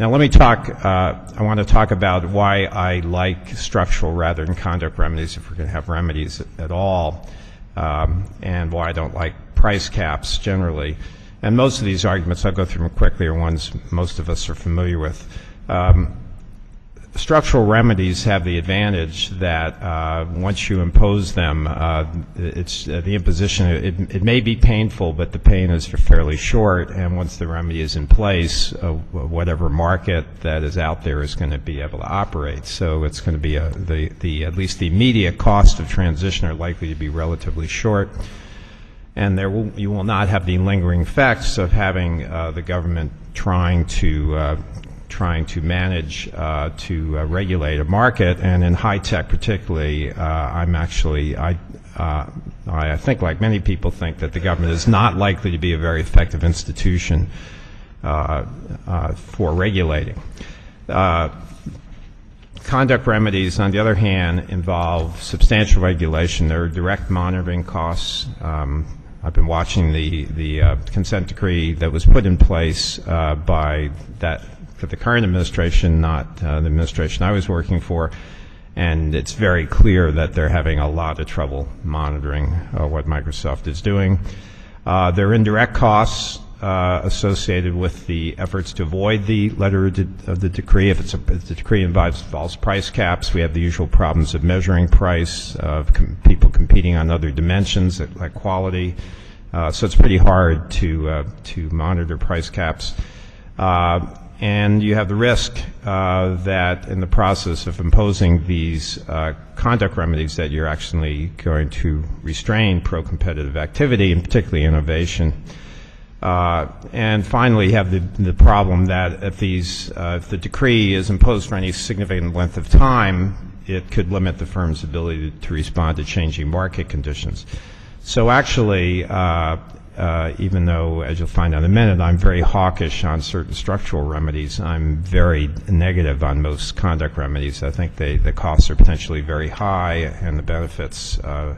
[SPEAKER 6] Now let me talk. Uh, I want to talk about why I like structural rather than conduct remedies, if we're going to have remedies at, at all, um, and why I don't like price caps generally. And most of these arguments, I'll go through them quickly, are ones most of us are familiar with. Um, structural remedies have the advantage that uh, once you impose them, uh, it's uh, the imposition. It, it, may be painful, but the pain is fairly short. And once the remedy is in place, uh, whatever market that is out there is going to be able to operate. So it's going to be a, the the at least the immediate cost of transition are likely to be relatively short. And there will, you will not have the lingering effects of having uh, the government trying to uh, trying to manage uh, to uh, regulate a market, and in high tech particularly, uh, I'm actually I. Uh, I think, like many people, think that the government is not likely to be a very effective institution uh, uh, for regulating. Conduct remedies, on the other hand, involve substantial regulation. There are direct monitoring costs. Um, I've been watching the the consent decree that was put in place by that for the current administration, not uh, the administration I was working for. And it's very clear that they're having a lot of trouble monitoring uh, what Microsoft is doing. Uh, there are indirect costs uh, associated with the efforts to avoid the letter of, the decree. If, it's a, if the decree involves, involves, price caps, we have the usual problems of measuring price, of com- people competing on other dimensions like quality. Uh, so it's pretty hard to uh, to monitor price caps. Uh, and you have the risk uh, that in the process of imposing these uh, conduct remedies that you're actually going to restrain pro-competitive activity and particularly innovation. Uh, and finally, you have the, the problem that if these, uh, if the decree is imposed for any significant length of time, it could limit the firm's ability to, respond to changing market conditions. So actually, uh, uh, even though, as you'll find out in a minute, I'm very hawkish on certain structural remedies, I'm very negative on most conduct remedies. I think they, the costs are potentially very high and the benefits uh,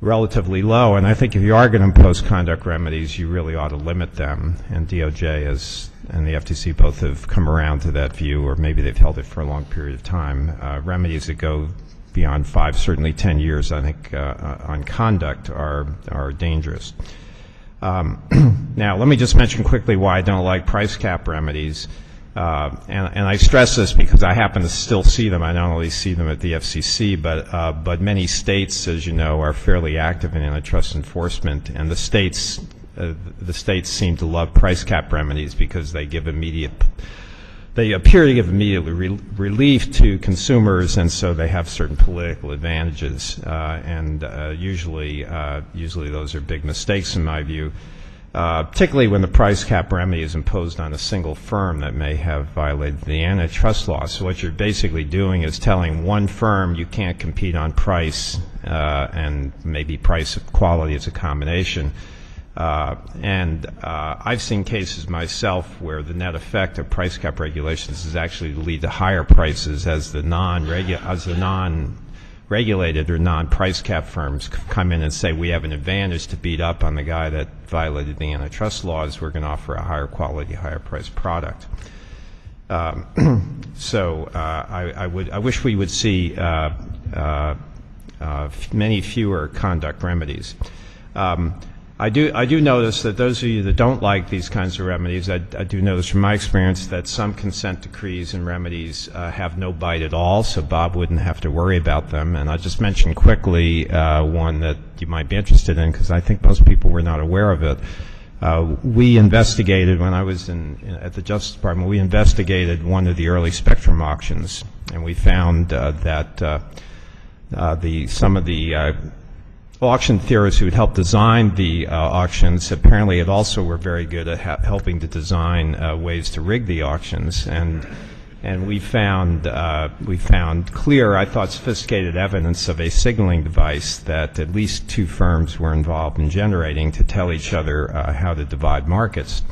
[SPEAKER 6] relatively low. And I think if you are going to impose conduct remedies, you really ought to limit them. And DOJ has, and the FTC both have come around to that view, or maybe they've held it for a long period of time. Uh, remedies that go beyond five, certainly 10 years, I think, uh, on conduct are, are dangerous. Um, now, let me just mention quickly why I don't like price cap remedies. Uh, and, and, I stress this because I happen to still see them. I not only see them at the FCC, but uh, but many states, as you know, are fairly active in antitrust enforcement, and the states uh, the states seem to love price cap remedies because they give immediate they appear to give immediate re- relief to consumers, and so they have certain political advantages. Uh, and uh, usually, uh, usually those are big mistakes in my view. Uh, particularly when the price cap remedy is imposed on a single firm that may have violated the antitrust law. So what you're basically doing is telling one firm you can't compete on price, uh, and maybe price of quality is a combination. Uh, and uh, I've seen cases myself where the net effect of price cap regulations is actually to lead to higher prices as the non-as the non-regulated or non-price cap firms come in and say we have an advantage to beat up on the guy that violated the antitrust laws. We're going to offer a higher quality, higher price product. Um, so uh, I, I, would I wish we would see uh, uh, uh, many fewer conduct remedies. Um, I do, I do notice that those of you that don't like these kinds of remedies, I, I do notice from my experience that some consent decrees and remedies uh, have no bite at all, so Bob wouldn't have to worry about them. And I'll just mention quickly uh, one that you might be interested in, because I think most people were not aware of it. Uh, we investigated, when I was in, at the Justice Department, we investigated one of the early Spectrum auctions, and we found uh, that uh, uh, the, some of the auction theorists who had helped design the uh, auctions apparently also were very good at helping to design uh, ways to rig the auctions and and we found uh, we found clear I thought sophisticated evidence of a signaling device that at least two firms were involved in generating to tell each other uh, how to divide markets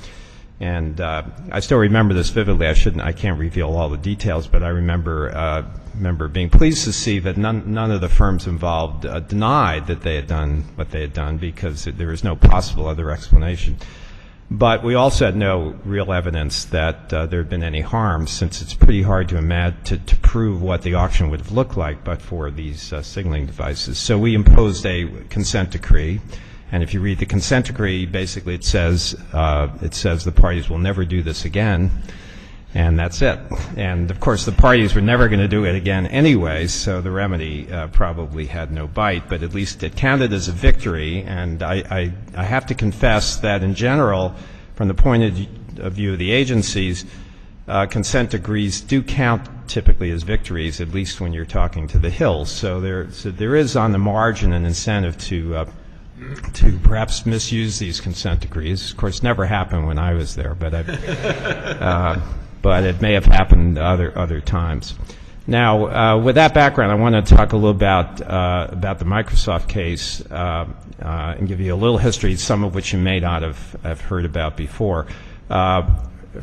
[SPEAKER 6] and uh, I still remember this vividly. I shouldn't, I can't reveal all the details, but I remember uh, remember being pleased to see that none none of the firms involved uh, denied that they had done what they had done because there was no possible other explanation. But we also had no real evidence that uh, there had been any harm, since it's pretty hard to imagine to, to prove what the auction would have looked like, but for these uh, signaling devices. So we imposed a consent decree. And if you read the consent decree, basically it says, uh, it says the parties will never do this again, and that's it. And of course, the parties were never going to do it again anyway, so the remedy uh, probably had no bite, but at least it counted as a victory. And I, I, I have to confess that in general, from the point of view of the agencies, uh, consent decrees do count typically as victories, at least when you're talking to the Hills. So there, so there is on the margin an incentive to uh, to perhaps misuse these consent decrees. Of course, never happened when I was there, but I, uh, but it may have happened other other times. Now, uh, with that background, I want to talk a little about uh, about the Microsoft case uh, uh, and give you a little history, some of which you may not have, have heard about before. Uh,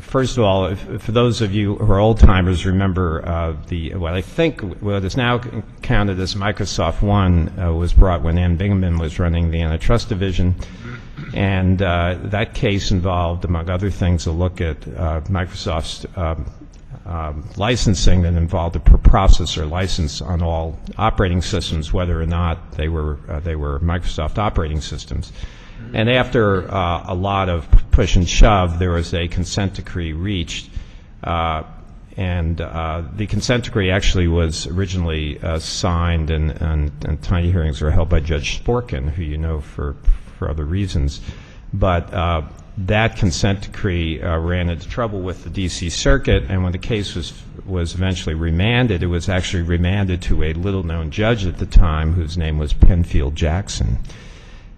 [SPEAKER 6] First of all, if, for those of you who are old timers, remember uh, the what I think what is now counted as Microsoft One was brought when Anne Bingaman was running the antitrust division, and uh, that case involved, among other things, a look at uh, Microsoft's um, um, licensing that involved a per processor license on all operating systems, whether or not they were uh, they were Microsoft operating systems. And after uh, a lot of push and shove, there was a consent decree reached. Uh, and uh, the consent decree actually was originally signed, and, and, and Tunney hearings were held by Judge Sporkin, who you know for, for other reasons. But uh, that consent decree uh, ran into trouble with the D.C. Circuit, and when the case was was eventually remanded, it was actually remanded to a little-known judge at the time, whose name was Penfield Jackson.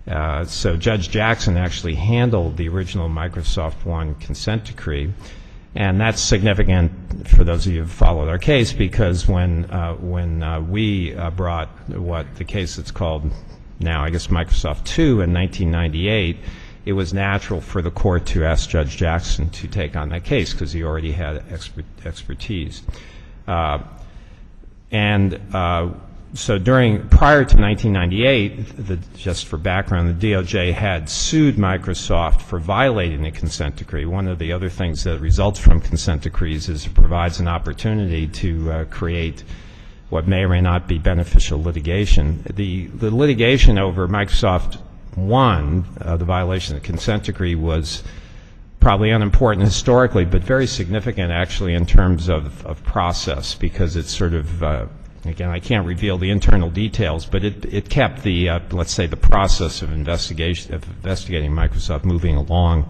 [SPEAKER 6] Uh, so Judge Jackson actually handled the original Microsoft One consent decree, and that's significant for those of you who followed our case because when uh, when uh, we uh, brought what the case that's called now, I guess Microsoft Two in 1998, it was natural for the court to ask Judge Jackson to take on that case because he already had expert, expertise. Uh, and uh, so during prior to 1998, the, just for background, the DOJ had sued Microsoft for violating the consent decree. One of the other things that results from consent decrees is it provides an opportunity to uh, create what may or may not be beneficial litigation. The, the litigation over Microsoft One, uh, the violation of the consent decree, was probably unimportant historically, but very significant actually in terms of, of process because it's sort of uh, Again, I can't reveal the internal details, but it, it kept the, uh, let's say, the process of investigation, of investigating Microsoft moving along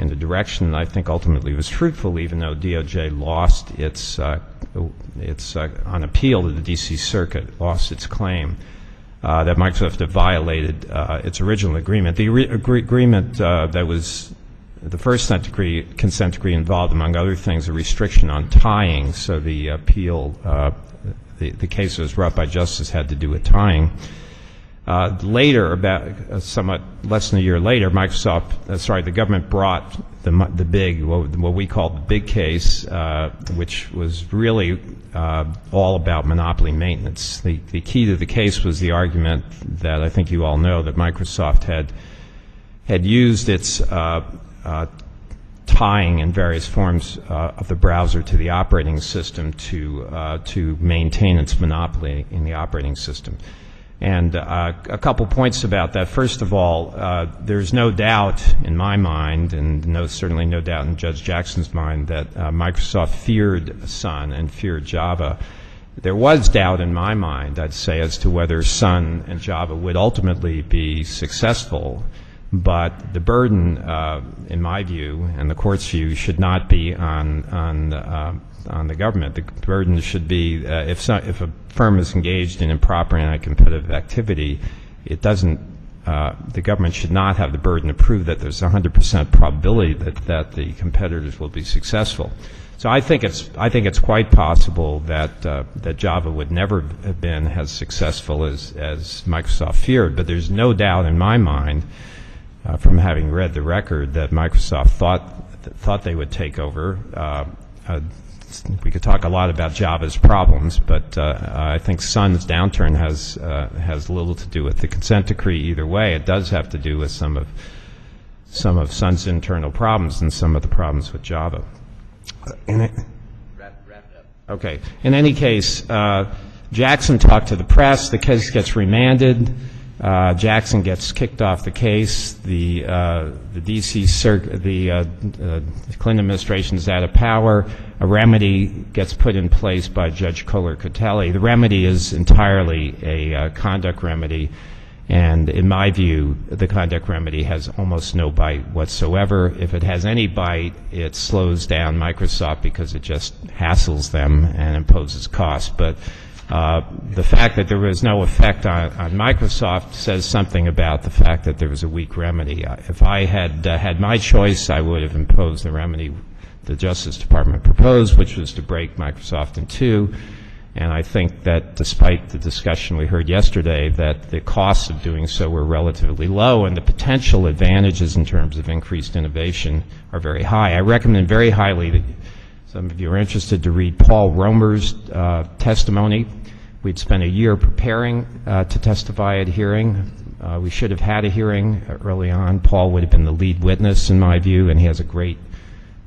[SPEAKER 6] in the direction that I think ultimately was fruitful, even though DOJ lost its, uh, its uh, on appeal to the D.C. Circuit, lost its claim uh, that Microsoft had violated uh, its original agreement. The re- agree- agreement uh, that was the first consent decree, consent decree involved, among other things, a restriction on tying, so the appeal uh, the, the case that was brought by justice had to do with tying. Uh, later, about uh, somewhat less than a year later, Microsoft, uh, sorry, the government brought the, the big, what, what we call the big case, uh, which was really uh, all about monopoly maintenance. The, the key to the case was the argument that I think you all know that Microsoft had had used its uh, tying in various forms uh, of the browser to the operating system to uh, to maintain its monopoly in the operating system. And uh, a couple points about that. First of all, uh, there's no doubt in my mind, and no, certainly no doubt in Judge Jackson's mind, that uh, Microsoft feared Sun and feared Java. There was doubt in my mind, I'd say, as to whether Sun and Java would ultimately be successful. But the burden, uh, in my view, and the court's view, should not be on on uh, on the government. The burden should be uh, if if a firm is engaged in improper anti-competitive activity, it doesn't. Uh, the government should not have the burden to prove that there's a 100% probability that, that the competitors will be successful. So I think it's I think it's quite possible that uh, that Java would never have been as successful as as Microsoft feared. But there's no doubt in my mind, uh, from having read the record, that Microsoft thought thought they would take over. Uh, we could talk a lot about Java's problems, but uh, I think Sun's downturn has uh, has little to do with the consent decree either way. It does have to do with some of some of Sun's internal problems and some of the problems with Java. In it- Okay. In any case, uh, Jackson talked to the press. The case gets remanded. Uh, Jackson gets kicked off the case. The uh, the D.C. Circ- the uh, uh, Clinton administration is out of power. A remedy gets put in place by Judge Kollar-Kotelly. The remedy is entirely a uh, conduct remedy, and in my view, the conduct remedy has almost no bite whatsoever. If it has any bite, it slows down Microsoft because it just hassles them and imposes costs. But the fact that there was no effect on, on Microsoft says something about the fact that there was a weak remedy. Uh, If I had uh, had my choice, I would have imposed the remedy the Justice Department proposed, which was to break Microsoft in two. And I think that despite the discussion we heard yesterday, that the costs of doing so were relatively low and the potential advantages in terms of increased innovation are very high. I recommend very highly that some of you are interested to read Paul Romer's uh, testimony. We'd spent a year preparing uh, to testify at a hearing. Uh, we should have had a hearing early on. Paul would have been the lead witness, in my view, and he has a great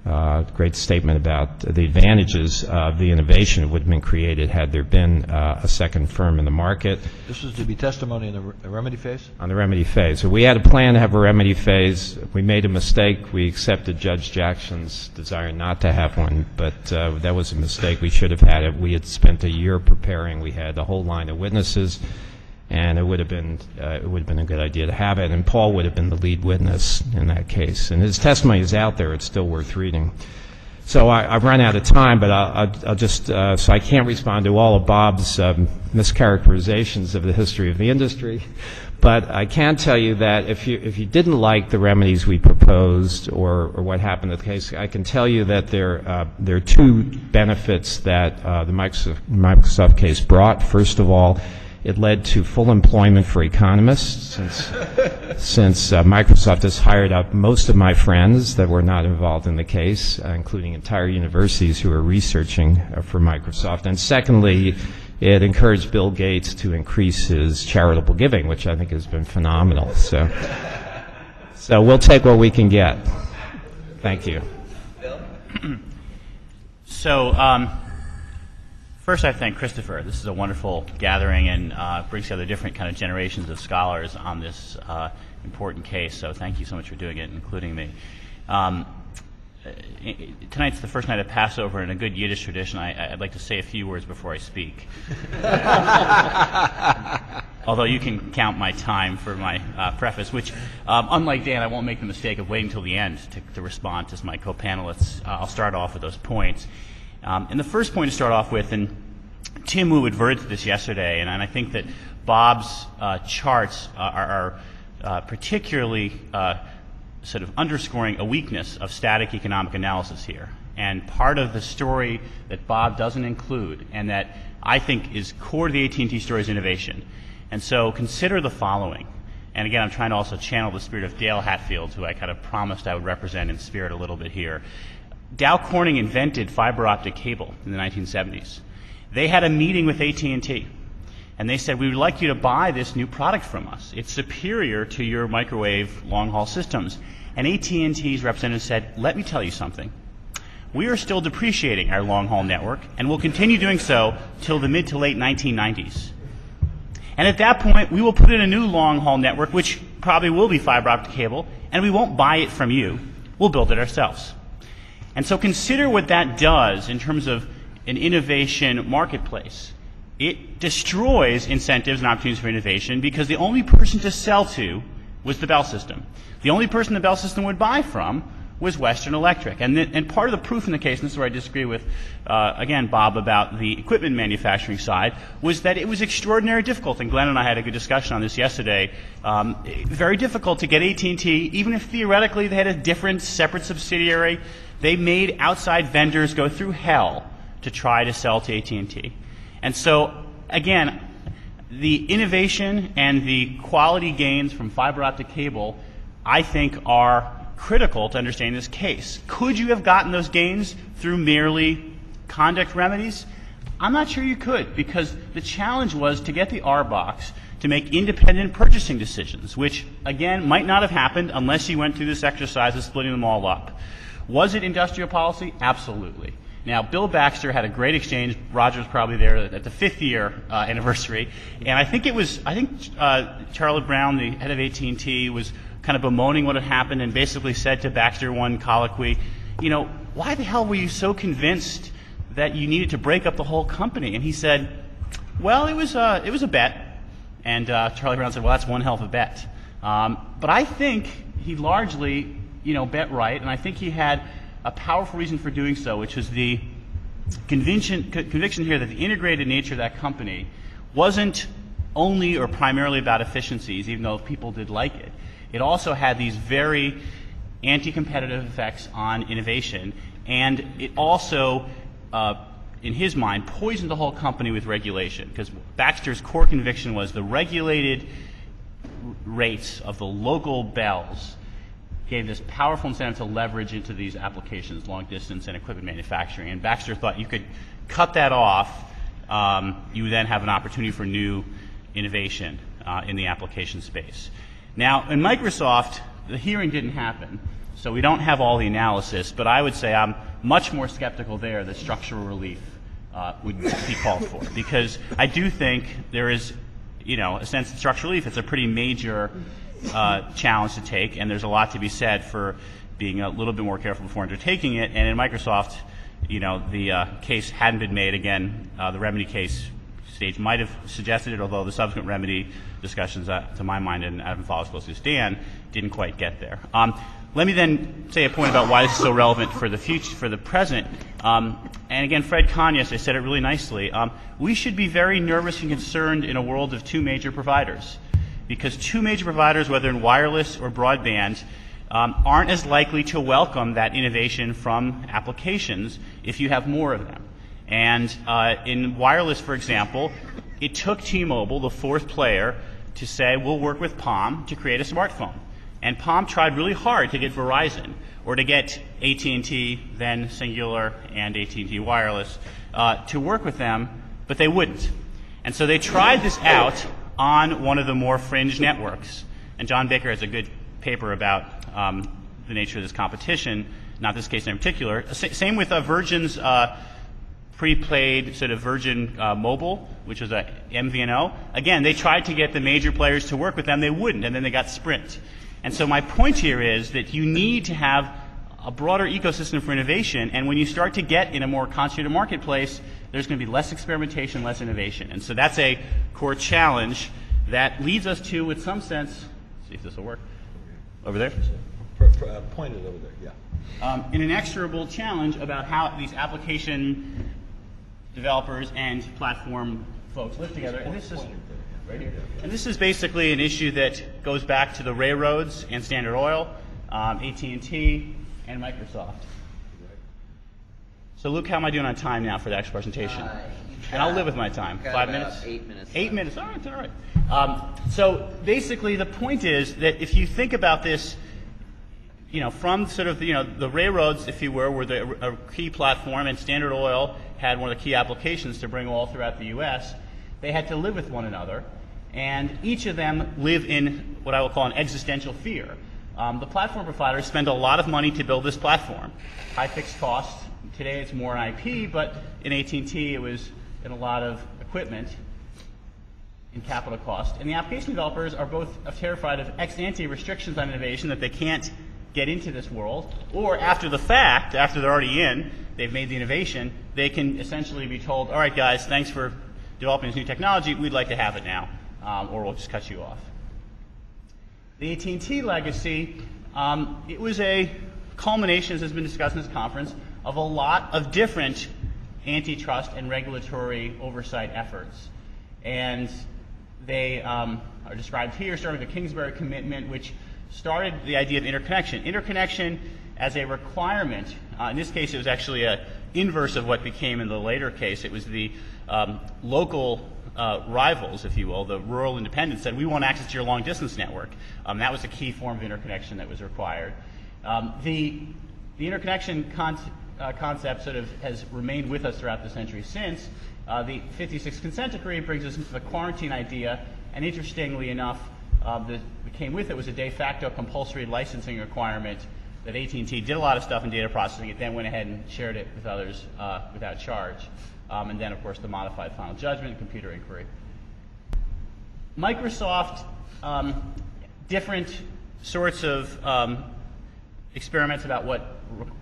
[SPEAKER 6] great statement about the advantages of the innovation that would have been created had there been uh, a second firm in the market
[SPEAKER 5] This was to be testimony in the re- remedy phase?
[SPEAKER 6] on the remedy phase. So we had a plan to have a remedy phase. We made a mistake. We accepted Judge Jackson's desire not to have one, but uh, that was a mistake. We should have had it. We had spent a year preparing. We had a whole line of witnesses, and it would have been uh, it would have been a good idea to have it. And Paul would have been the lead witness in that case. And his testimony is out there. It's still worth reading. So I, I've run out of time, but I'll, I'll, I'll just, uh, so I can't respond to all of Bob's um, mischaracterizations of the history of the industry. But I can tell you that if you, if you didn't like the remedies we proposed or, or what happened in the case, I can tell you that there, uh, there are two benefits that uh, the Microsoft, Microsoft case brought. First of all, it led to full employment for economists since, since uh, Microsoft has hired up most of my friends that were not involved in the case, uh, including entire universities who are researching uh, for Microsoft. And secondly, it encouraged Bill Gates to increase his charitable giving, which I think has been phenomenal. So, so we'll take what we can get. Thank you.
[SPEAKER 7] So, um, first, I thank Christopher. This is a wonderful gathering and uh, brings together different kind of generations of scholars on this uh, important case. So, thank you so much for doing it, including me. Um, uh, tonight's the first night of Passover. In a good Yiddish tradition, I, I'd like to say a few words before I speak. Although you can count my time for my uh, preface, which, um, unlike Dan, I won't make the mistake of waiting until the end to, to respond to my co-panelists. Uh, I'll start off with those points. Um, and the first point to start off with, and Tim Wu adverted to this yesterday, and, and I think that Bob's uh, charts uh, are, are uh, particularly uh, sort of underscoring a weakness of static economic analysis here. And part of the story that Bob doesn't include, and that I think is core to the AT&T story's innovation. And so consider the following. And again, I'm trying to also channel the spirit of Dale Hatfield, who I kind of promised I would represent in spirit a little bit here. Dow Corning invented fiber optic cable in the 1970s. They had a meeting with AT&T, and they said, "We would like you to buy this new product from us. It's superior to your microwave long-haul systems." And AT&T's representative said, "Let me tell you something. We are still depreciating our long-haul network, and we'll continue doing so till the mid to late 1990s." And at that point, we will put in a new long haul network, which probably will be fiber optic cable, and we won't buy it from you. We'll build it ourselves. And so consider what that does in terms of an innovation marketplace. It destroys incentives and opportunities for innovation because the only person to sell to was the Bell system. The only person the Bell system would buy from was Western Electric. And, the, and part of the proof in the case, and this is where I disagree with, uh, again, Bob about the equipment manufacturing side, was that it was extraordinarily difficult. And Glenn and I had a good discussion on this yesterday. Um, very difficult to get AT&T, even if theoretically they had a different, separate subsidiary. They made outside vendors go through hell to try to sell to AT&T. And so, again, the innovation and the quality gains from fiber optic cable, I think, are critical to understanding this case. Could you have gotten those gains through merely conduct remedies? I'm not sure you could because the challenge was to get the RBOCs to make independent purchasing decisions, which again might not have happened unless you went through this exercise of splitting them all up. Was it industrial policy? Absolutely. Now, Bill Baxter had a great exchange. Roger was probably there at the fifth year uh, anniversary, and I think it was I think uh, Charlie Brown, the head of AT&T, was kind of bemoaning what had happened and basically said to Baxter one colloquy, you know, why the hell were you so convinced that you needed to break up the whole company? And he said, well, it was a, it was a bet. And uh, Charlie Brown said, well, that's one hell of a bet. Um, but I think he largely, you know, bet right, and I think he had a powerful reason for doing so, which was the conviction, conviction here that the integrated nature of that company wasn't only or primarily about efficiencies, even though people did like it. It also had these very anti-competitive effects on innovation, and it also, uh, in his mind, poisoned the whole company with regulation. Because Baxter's core conviction was the regulated rates of the local bells gave this powerful incentive to leverage into these applications, long distance and equipment manufacturing. And Baxter thought you could cut that off. Um, you then have an opportunity for new innovation uh, in the application space. Now, in Microsoft, the hearing didn't happen, so we don't have all the analysis, but I would say I'm much more skeptical there that structural relief uh, would be called for, because I do think there is, you know, a sense of structural relief. It's a pretty major uh, challenge to take, and there's a lot to be said for being a little bit more careful before undertaking it. And in Microsoft, you know, the uh, case hadn't been made. Again, uh, the remedy case stage might have suggested it, although the subsequent remedy discussions, uh, to my mind, and followed as closely as Dan, didn't quite get there. Um, let me then say a point about why this is so relevant for the future, for the present. Um, and again, Fred Kanyes, I said it really nicely. Um, we should be very nervous and concerned in a world of two major providers, because two major providers, whether in wireless or broadband, um, aren't as likely to welcome that innovation from applications if you have more of them. And uh, in wireless, for example, it took T-Mobile, the fourth player, to say we'll work with Palm to create a smartphone. And Palm tried really hard to get Verizon or to get AT&T, then Cingular and AT&T Wireless, uh, to work with them, but they wouldn't. And so they tried this out on one of the more fringe networks. And John Baker has a good paper about um, the nature of this competition, not this case in particular. Same with uh, Virgin's uh, pre-played sort of Virgin uh, Mobile, which was a MVNO. Again, they tried to get the major players to work with them. They wouldn't, and then they got Sprint. And so my point here is that you need to have a broader ecosystem for innovation, and when you start to get in a more concentrated marketplace, there's going to be less experimentation, less innovation. And so that's a core challenge that leads us to, with some sense, see if this will work, over there?
[SPEAKER 5] Pointed over there, yeah.
[SPEAKER 7] Um, an inexorable challenge about how these application developers and platform folks live together. And this is right here. And this is basically an issue that goes back to the railroads and Standard Oil, um, AT&T, and Microsoft. So, Luke, how am I doing on time now for the actual presentation?
[SPEAKER 1] Uh,
[SPEAKER 7] and I'll live with my time.
[SPEAKER 1] got
[SPEAKER 7] Five
[SPEAKER 1] about
[SPEAKER 7] minutes?
[SPEAKER 1] eight minutes
[SPEAKER 7] Eight
[SPEAKER 1] left.
[SPEAKER 7] minutes. All right, all right. Um, so, basically, the point is that if you think about this you know, from sort of, you know, the railroads, if you were, were the, a key platform, and Standard Oil had one of the key applications to bring all throughout the U.S., they had to live with one another, and each of them live in what I will call an existential fear. Um, the platform providers spend a lot of money to build this platform, high fixed costs. Today it's more in IP, but in AT&T it was in a lot of equipment. and capital cost. And the application developers are both terrified of ex ante restrictions on innovation that they can't get into this world, or after the fact, after they're already in, they've made the innovation, they can essentially be told, all right, guys, thanks for developing this new technology, we'd like to have it now, um, or we'll just cut you off. The AT&T legacy, um, it was a culmination, as has been discussed in this conference, of a lot of different antitrust and regulatory oversight efforts. And they um, are described here, starting with the Kingsbury Commitment, which started the idea of interconnection. Interconnection as a requirement. Uh, in this case, it was actually a inverse of what became in the later case. It was the um, local uh, rivals, if you will, the rural independents said, we want access to your long distance network. Um, that was a key form of interconnection that was required. Um, the, the interconnection con- uh, concept sort of has remained with us throughout the century since. Uh, the 56 consent decree brings us into the quarantine idea, and interestingly enough, uh, that came with it was a de facto compulsory licensing requirement that AT&T did a lot of stuff in data processing. It then went ahead and shared it with others uh, without charge. Um, and then, of course, the modified final judgment, computer inquiry. Microsoft, um, different sorts of um, experiments about what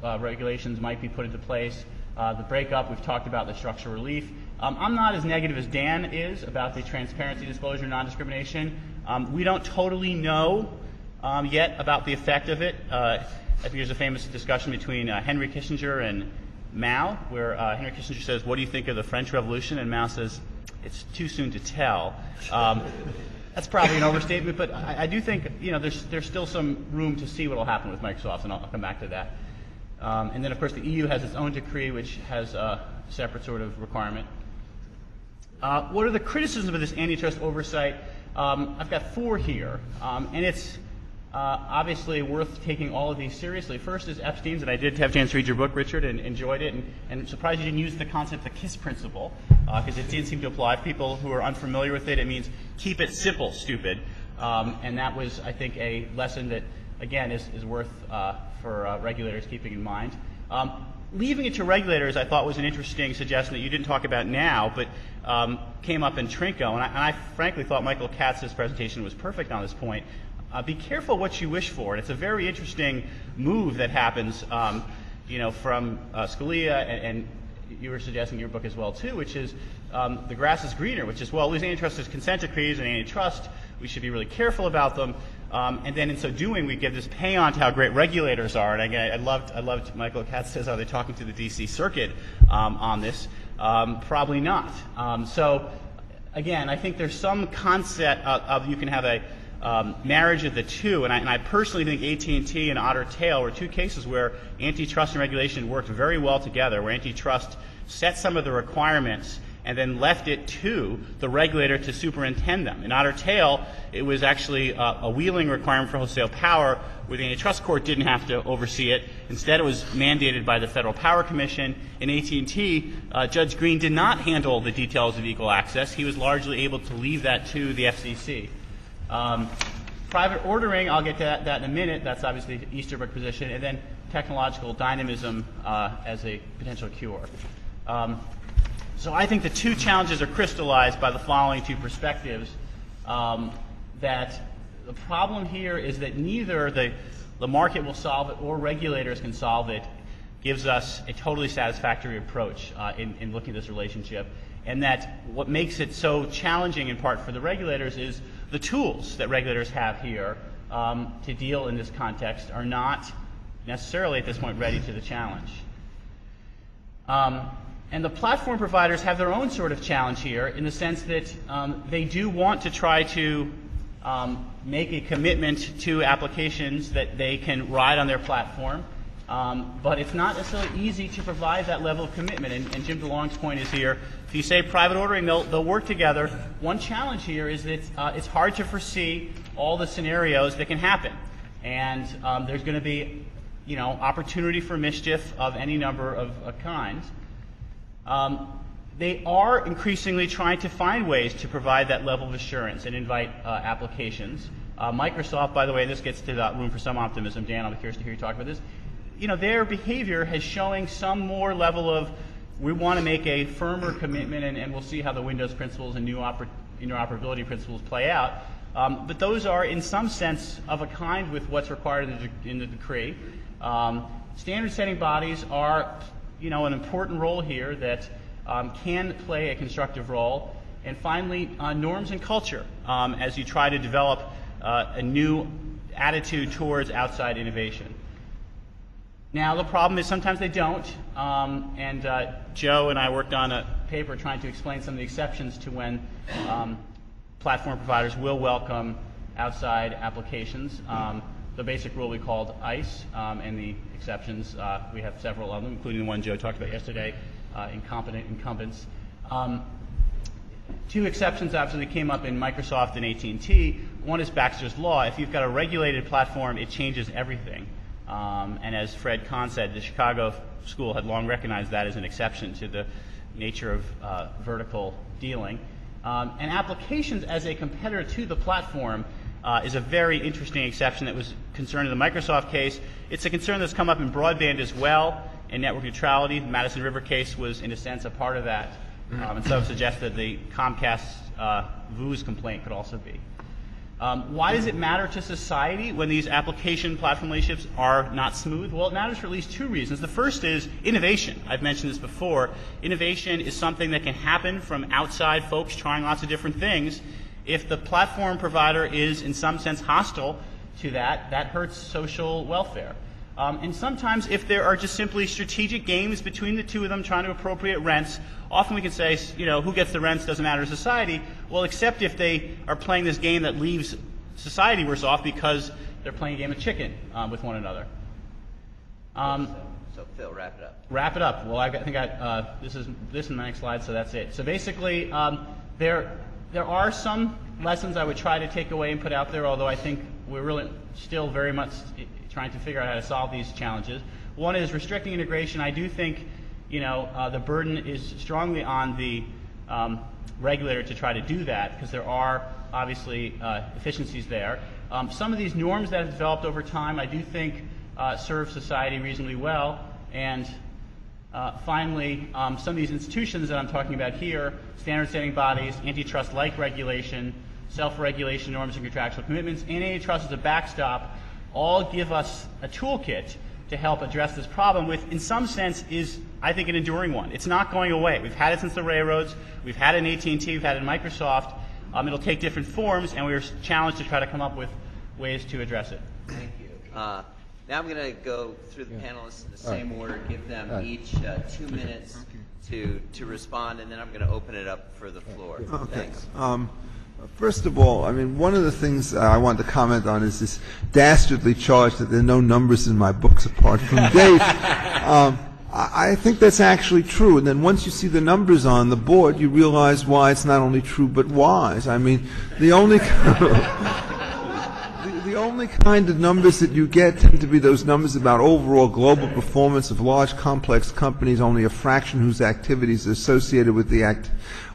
[SPEAKER 7] uh, regulations might be put into place. Uh, the breakup, we've talked about the structural relief. Um, I'm not as negative as Dan is about the transparency, disclosure, non-discrimination. Um, we don't totally know um, yet about the effect of it. Uh, I think there's a famous discussion between uh, Henry Kissinger and Mao, where uh, Henry Kissinger says, "What do you think of the French Revolution?" and Mao says, "It's too soon to tell." Um, that's probably an overstatement, but I, I, do think you know there's there's still some room to see what will happen with Microsoft, and I'll, I'll come back to that. Um, and then, of course, the EU has its own decree, which has a separate sort of requirement. Uh, what are the criticisms of this antitrust oversight? Um, I've got four here, um, and it's uh, obviously worth taking all of these seriously. First is Epstein's, and I did have a chance to read your book, Richard, and enjoyed it, and, and surprised you didn't use the concept of the KISS principle, because uh, it didn't seem to apply. For people who are unfamiliar with it, it means keep it simple, stupid. Um, and that was, I think, a lesson that, again, is, is worth uh, for uh, regulators keeping in mind. Um, leaving it to regulators, I thought was an interesting suggestion that you didn't talk about now, but um, came up in Trinko, and I, and I, frankly thought Michael Katz's presentation was perfect on this point uh, be careful what you wish for. And it's a very interesting move that happens, um, you know, from uh, Scalia, and, and, you were suggesting in your book as well, too, which is um, the grass is greener, which is, well, these antitrust is consent decrees and antitrust. We should be really careful about them. Um, and then in so doing, we give this pay on to how great regulators are. And again, I loved, I loved Michael Katz says, are they talking to the D.C. Circuit um, on this? Um, probably not. Um, so again, I think there's some concept of, of you can have a um, marriage of the two. And I, and I personally think AT&T and Otter Tail were two cases where antitrust and regulation worked very well together, where antitrust set some of the requirements and then left it to the regulator to superintend them. In Otter Tail, it was actually a, a wheeling requirement for wholesale power, where the antitrust court didn't have to oversee it. Instead, it was mandated by the Federal Power Commission. In AT&T, uh, Judge Greene did not handle the details of equal access. He was largely able to leave that to the FCC. Um, private ordering, I'll get to that, that, in a minute. That's obviously the Easterbrook position. And then technological dynamism uh, as a potential cure. Um, so I think the two challenges are crystallized by the following two perspectives. Um, that the problem here is that neither the, the market will solve it or regulators can solve it gives us a totally satisfactory approach uh, in, in looking at this relationship. And that what makes it so challenging in part for the regulators is the tools that regulators have here um, to deal in this context are not necessarily at this point ready to the challenge. Um, and the platform providers have their own sort of challenge here in the sense that um, they do want to try to um, make a commitment to applications that they can ride on their platform. Um, but it's not necessarily easy to provide that level of commitment. And, and Jim DeLong's point is here if you say private ordering, they'll, they'll work together. One challenge here is that uh, it's hard to foresee all the scenarios that can happen. And um, there's going to be, you know, opportunity for mischief of any number of, of kinds. Um, they are increasingly trying to find ways to provide that level of assurance and invite uh, applications. Uh, Microsoft, by the way, this gets to the room for some optimism. Dan, I'll be curious to hear you talk about this. You know, their behavior has showing some more level of we want to make a firmer commitment, and, and we'll see how the Windows principles and new interoperability principles play out. Um, but those are, in some sense, of a kind with what's required in the, in the decree. Um, standard setting bodies are, you know, an important role here that um, can play a constructive role. And finally, uh, norms and culture um, as you try to develop uh, a new attitude towards outside innovation. Now, the problem is sometimes they don't. Um, and uh, Joe and I worked on a paper trying to explain some of the exceptions to when um, platform providers will welcome outside applications. The basic rule we called ICE, um, and the exceptions, uh, we have several of them, including the one Joe talked about yesterday, uh, incompetent incumbents. Um, two exceptions actually came up in Microsoft and AT&T. One is Baxter's Law. If you've got a regulated platform, it changes everything. Um, and as Fred Kahn said, the Chicago School had long recognized that as an exception to the nature of uh, vertical dealing. Um, and applications as a competitor to the platform uh, is a very interesting exception that was concerned in the Microsoft case. It's a concern that's come up in broadband as well, in network neutrality. The Madison River case was, in a sense, a part of that. Um, and some suggest that the Comcast uh, Vuze complaint could also be. Um, why does it matter to society when these application platform relationships are not smooth? Well, it matters for at least two reasons. The first is innovation. I've mentioned this before. Innovation is something that can happen from outside folks trying lots of different things. If the platform provider is, in some sense, hostile to that, that hurts social welfare. Um, and sometimes, if there are just simply strategic games between the two of them trying to appropriate rents, often we can say, you know, who gets the rents doesn't matter to society. Well, except if they are playing this game that leaves society worse off because they're playing a game of chicken um, with one another. Um,
[SPEAKER 1] So, Phil, wrap it up.
[SPEAKER 7] wrap it up. Well, I think I, uh, this is this is my next slide, so that's it. So basically, um, there there are some lessons I would try to take away and put out there, although I think we're really still very much trying to figure out how to solve these challenges. One is restricting integration. I do think, you know, uh, the burden is strongly on the um, regulator to try to do that because there are obviously uh, efficiencies there. Um, some of these norms that have developed over time, I do think, uh, serve society reasonably well. And uh, finally, um, some of these institutions that I'm talking about here, standard setting bodies, antitrust-like regulation, self-regulation norms and contractual commitments, and antitrust as a backstop, all give us a toolkit to help address this problem, which in some sense is, I think, an enduring one. It's not going away. We've had it since the railroads. We've had it in AT&T. We've had it in Microsoft. Um, it'll take different forms, and we're challenged to try to come up with ways to address it.
[SPEAKER 1] Thank you. Uh, now I'm going to go through the panelists in the same order, give them each uh, two minutes to, to respond, and then I'm going to open it up for the floor. Thanks.
[SPEAKER 4] Um, First of all, I mean, one of the things uh, I want to comment on is this dastardly charge that there are no numbers in my books apart from Dave. um, I I think that's actually true. And then once you see the numbers on the board, you realize why it's not only true but wise. I mean, the only. Only kind of numbers that you get tend to be those numbers about overall global performance of large, complex companies, only a fraction whose activities are associated with the act,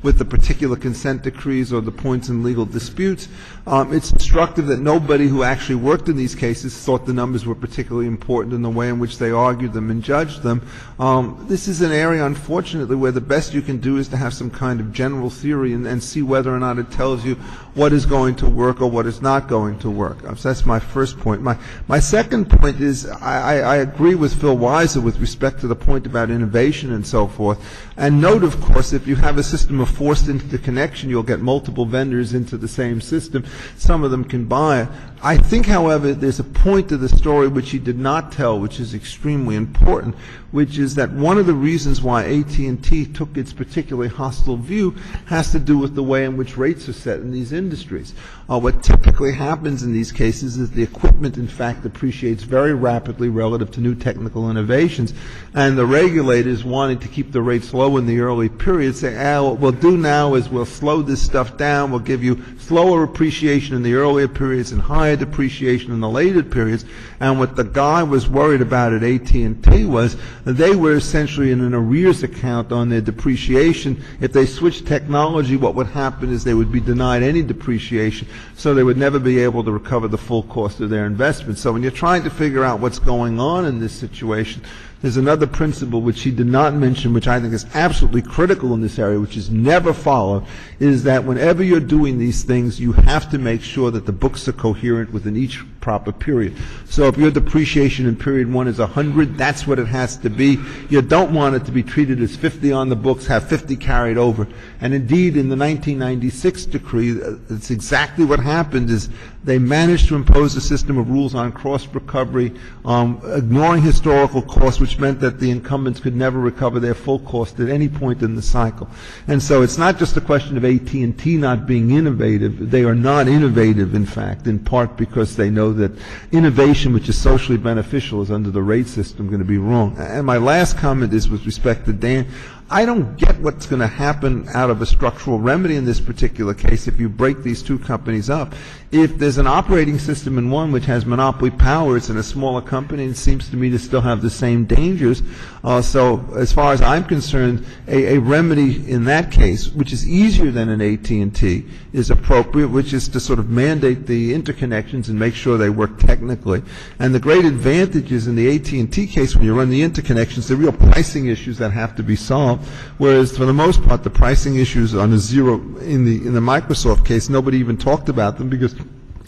[SPEAKER 4] with the particular consent decrees or the points in legal disputes. Um, it's instructive that nobody who actually worked in these cases thought the numbers were particularly important in the way in which they argued them and judged them. Um, this is an area, unfortunately, where the best you can do is to have some kind of general theory and, and see whether or not it tells you what is going to work or what is not going to work. Um, So that's my first point. My, my second point is I, I, I agree with Phil Weiser with respect to the point about innovation and so forth. And note, of course, if you have a system of forced into the connection, you'll get multiple vendors into the same system. Some of them can buy it. I think, however, there's a point to the story which he did not tell, which is extremely important, which is that one of the reasons why AT&T took its particularly hostile view has to do with the way in which rates are set in these industries. Uh, what typically happens in these cases is the equipment, in fact, depreciates very rapidly relative to new technical innovations, and the regulators wanting to keep the rates low in the early period say, ah, what we'll do now is we'll slow this stuff down, we'll give you slower appreciation in the earlier periods and higher depreciation in the later periods. And what the guy was worried about at AT&T was they were essentially in an arrears account on their depreciation. If they switched technology, what would happen is they would be denied any depreciation, so they would never be able to recover the full cost of their investment. So when you're trying to figure out what's going on in this situation, there's another principle which he did not mention, which I think is absolutely critical in this area, which is never followed is that whenever you're doing these things, you have to make sure that the books are coherent within each proper period. So if your depreciation in period one is 100, that's what it has to be. You don't want it to be treated as 50 on the books, have 50 carried over. And indeed, in the 1996 decree, uh, it's exactly what happened is they managed to impose a system of rules on cross recovery, um, ignoring historical costs, which meant that the incumbents could never recover their full cost at any point in the cycle. And so it's not just a question of AT&T not being innovative. They are not innovative, in fact, in part because they know that innovation, which is socially beneficial, is under the rate system going to be wrong. And my last comment is with respect to Dan. I don't get what's going to happen out of a structural remedy in this particular case if you break these two companies up. If there's an operating system in one which has monopoly powers in a smaller company, it seems to me to still have the same dangers. Uh, so as far as I'm concerned, a, a remedy in that case, which is easier than an AT&T, is appropriate, which is to sort of mandate the interconnections and make sure they work technically. And the great advantage is in the AT&T case, when you run the interconnections, the real pricing issues that have to be solved. Whereas for the most part, the pricing issues on a zero in the in the Microsoft case, nobody even talked about them because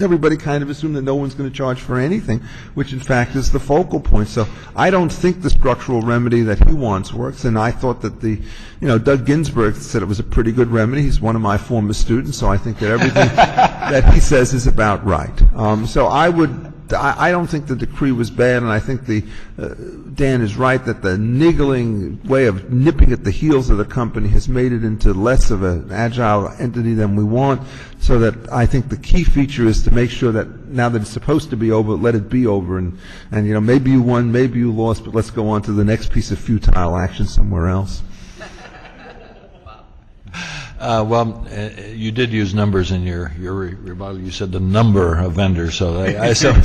[SPEAKER 4] everybody kind of assumed that no one's going to charge for anything, which in fact is the focal point. So I don't think the structural remedy that he wants works, and I thought that the, you know, Doug Ginsburg said it was a pretty good remedy. He's one of my former students, so I think that everything that he says is about right. Um, so I would. I don't think the decree was bad, and I think the uh, Dan is right that the niggling way of nipping at the heels of the company has made it into less of an agile entity than we want. So that I think the key feature is to make sure that now that it's supposed to be over, let it be over, and and you know maybe you won, maybe you lost, but let's go on to the next piece of futile action somewhere else.
[SPEAKER 5] Uh, Well, uh, you did use numbers in your your rebuttal. You said the number of vendors, so I, I- so,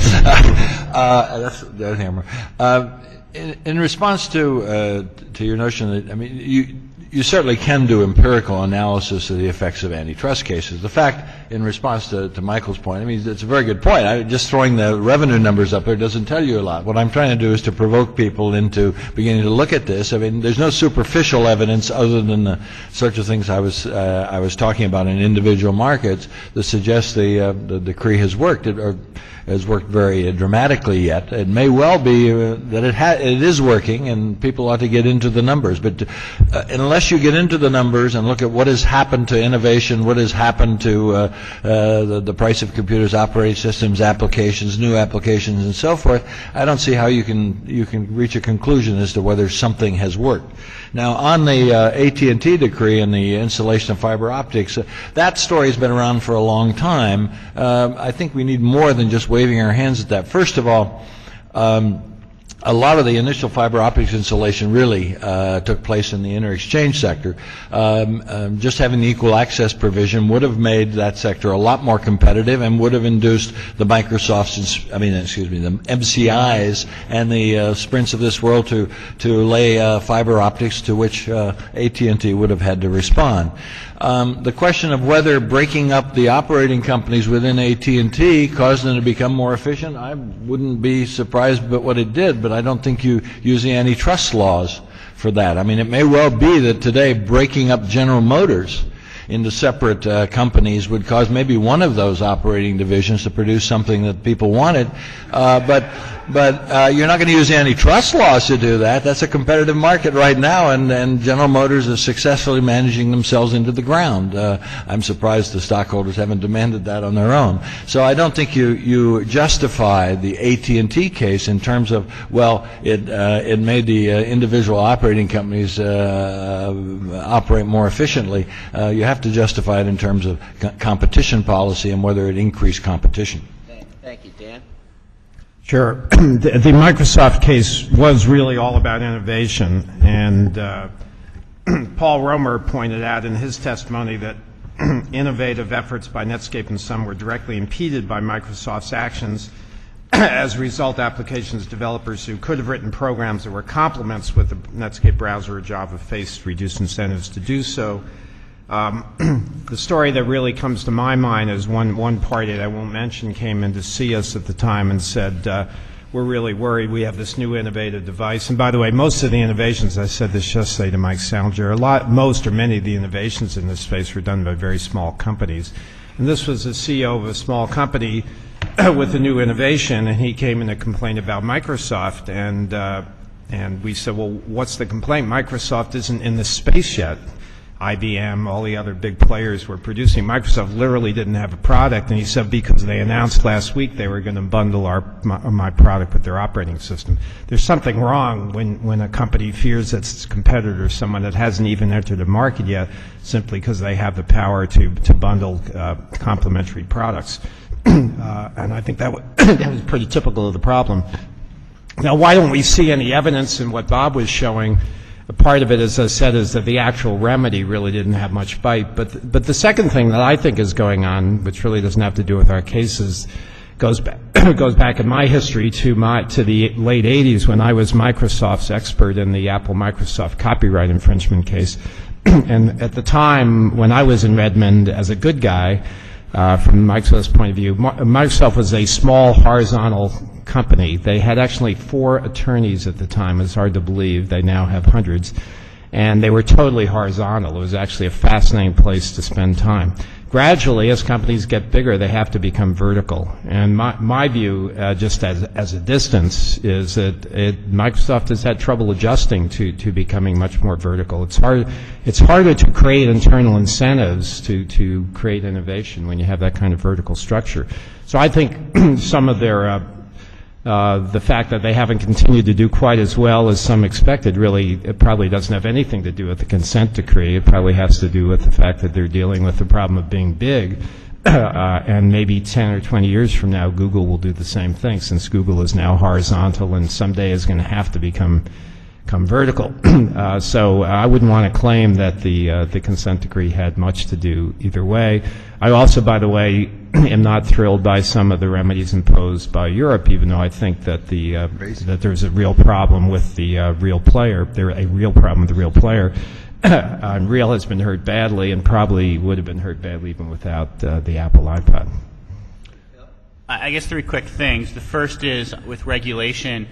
[SPEAKER 5] uh, that's the hammer. Uh, In in response to, uh, to your notion that, I mean, you you certainly can do empirical analysis of the effects of antitrust cases. The fact, in response to to Michael's point, I mean, it's a very good point. I- Just throwing the revenue numbers up there doesn't tell you a lot. What I'm trying to do is to provoke people into beginning to look at this. I mean, there's no superficial evidence other than the sorts of things I was uh, I was talking about in individual markets that suggests the uh, the decree has worked. It, or, has worked very uh, dramatically yet. It may well be uh, that it ha- it is working, and people ought to get into the numbers. But uh, unless you get into the numbers and look at what has happened to innovation, what has happened to uh, the, the price of computers, operating systems, applications, new applications, and so forth, I don't see how you can you can reach a conclusion as to whether something has worked. Now, on the uh, AT&T decree and the installation of fiber optics, uh, that story has been around for a long time. Um, I think we need more than just waving our hands at that. First of all, um, a lot of the initial fiber optics installation really uh, took place in the inter-exchange sector. Um, um, just having the equal access provision would have made that sector a lot more competitive and would have induced the Microsofts, I mean, excuse me, the MCIs and the uh, Sprints of this world to to lay uh, fiber optics to which uh, AT&T would have had to respond. Um, the question of whether breaking up the operating companies within AT&T caused them to become more efficient, I wouldn't be surprised but what it did, but I don't think you use the antitrust laws for that. I mean, it may well be that today breaking up General Motors into separate uh, companies would cause maybe one of those operating divisions to produce something that people wanted, uh, but but uh, you're not going to use antitrust laws to do that. That's a competitive market right now, and, and General Motors is successfully managing themselves into the ground. Uh, I'm surprised the stockholders haven't demanded that on their own. So I don't think you you justify the AT&T case in terms of well, it uh, it made the uh, individual operating companies uh, operate more efficiently. Uh, you have to justify it in terms of co- competition policy and whether it increased competition.
[SPEAKER 6] Sure. The the Microsoft case was really all about innovation, and uh, Paul Romer pointed out in his testimony that innovative efforts by Netscape and some were directly impeded by Microsoft's actions. As a result, applications developers who could have written programs that were complements with the Netscape browser or Java faced reduced incentives to do so. Um, the story that really comes to my mind is one, one party that I won't mention came in to see us at the time and said, uh, we're really worried. We have this new innovative device. And by the way, most of the innovations, I said this yesterday to Mike Salinger, a lot, most or many of the innovations in this space were done by very small companies. And this was the CEO of a small company with a new innovation, and he came in to complain about Microsoft. And, uh, and we said, well, what's the complaint? Microsoft isn't in the space yet. IBM, all the other big players were producing. Microsoft literally didn't have a product, and he said because they announced last week they were going to bundle our my, my product with their operating system. There's something wrong when, when a company fears that its competitor someone that hasn't even entered the market yet, simply because they have the power to to bundle uh, complementary products. uh, and I think that, that was pretty typical of the problem. Now, why don't we see any evidence in what Bob was showing? Part of it, as I said, is that the actual remedy really didn't have much bite. But, but the second thing that I think is going on, which really doesn't have to do with our cases, goes back, goes back in my history to my to the late 80s when I was Microsoft's expert in the Apple Microsoft copyright infringement case. and at the time when I was in Redmond as a good guy, uh, from Microsoft's point of view, Microsoft was a small horizontal company. They had actually four attorneys at the time. It's hard to believe. They now have hundreds. And they were totally horizontal. It was actually a fascinating place to spend time. Gradually, as companies get bigger, they have to become vertical. And my, my view, uh, just as, as a distance, is that it, Microsoft has had trouble adjusting to, to becoming much more vertical. It's, hard, it's harder to create internal incentives to, to create innovation when you have that kind of vertical structure. So I think some of their uh, uh, the fact that they haven't continued to do quite as well as some expected really, it probably doesn't have anything to do with the consent decree. It probably has to do with the fact that they're dealing with the problem of being big. Uh, and maybe 10 or 20 years from now, Google will do the same thing since Google is now horizontal and someday is going to have to become come vertical. uh, so I wouldn't want to claim that the uh, the consent decree had much to do either way. I also, by the way, am not thrilled by some of the remedies imposed by Europe, even though I think that the uh, that there's a real problem with the uh, RealPlayer. There a real problem with the RealPlayer. uh, real has been hurt badly, and probably would have been hurt badly even without uh, the Apple iPod.
[SPEAKER 7] I I guess three quick things. The first is with regulation.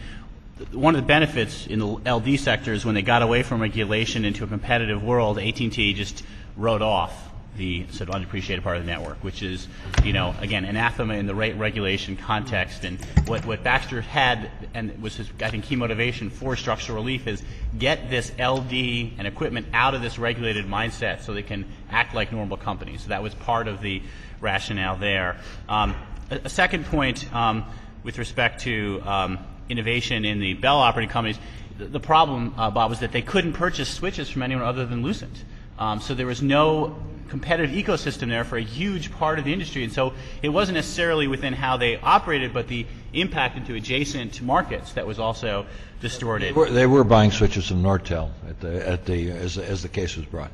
[SPEAKER 7] One of the benefits in the LD sector is when they got away from regulation into a competitive world, AT&T just wrote off the sort of undepreciated part of the network, which is, you know, again, anathema in the rate regulation context. And what, what Baxter had, and was his, I think, key motivation for structural relief is get this LD and equipment out of this regulated mindset so they can act like normal companies. So that was part of the rationale there. Um, a, a second point um, with respect to um, innovation in the Bell operating companies, the, problem, uh, Bob, was that they couldn't purchase switches from anyone other than Lucent. Um, so there was no competitive ecosystem there for a huge part of the industry. And so it wasn't necessarily within how they operated, but the impact into adjacent markets that was also distorted.
[SPEAKER 5] They were, they were buying switches from Nortel at the, at the, as, as the case was brought.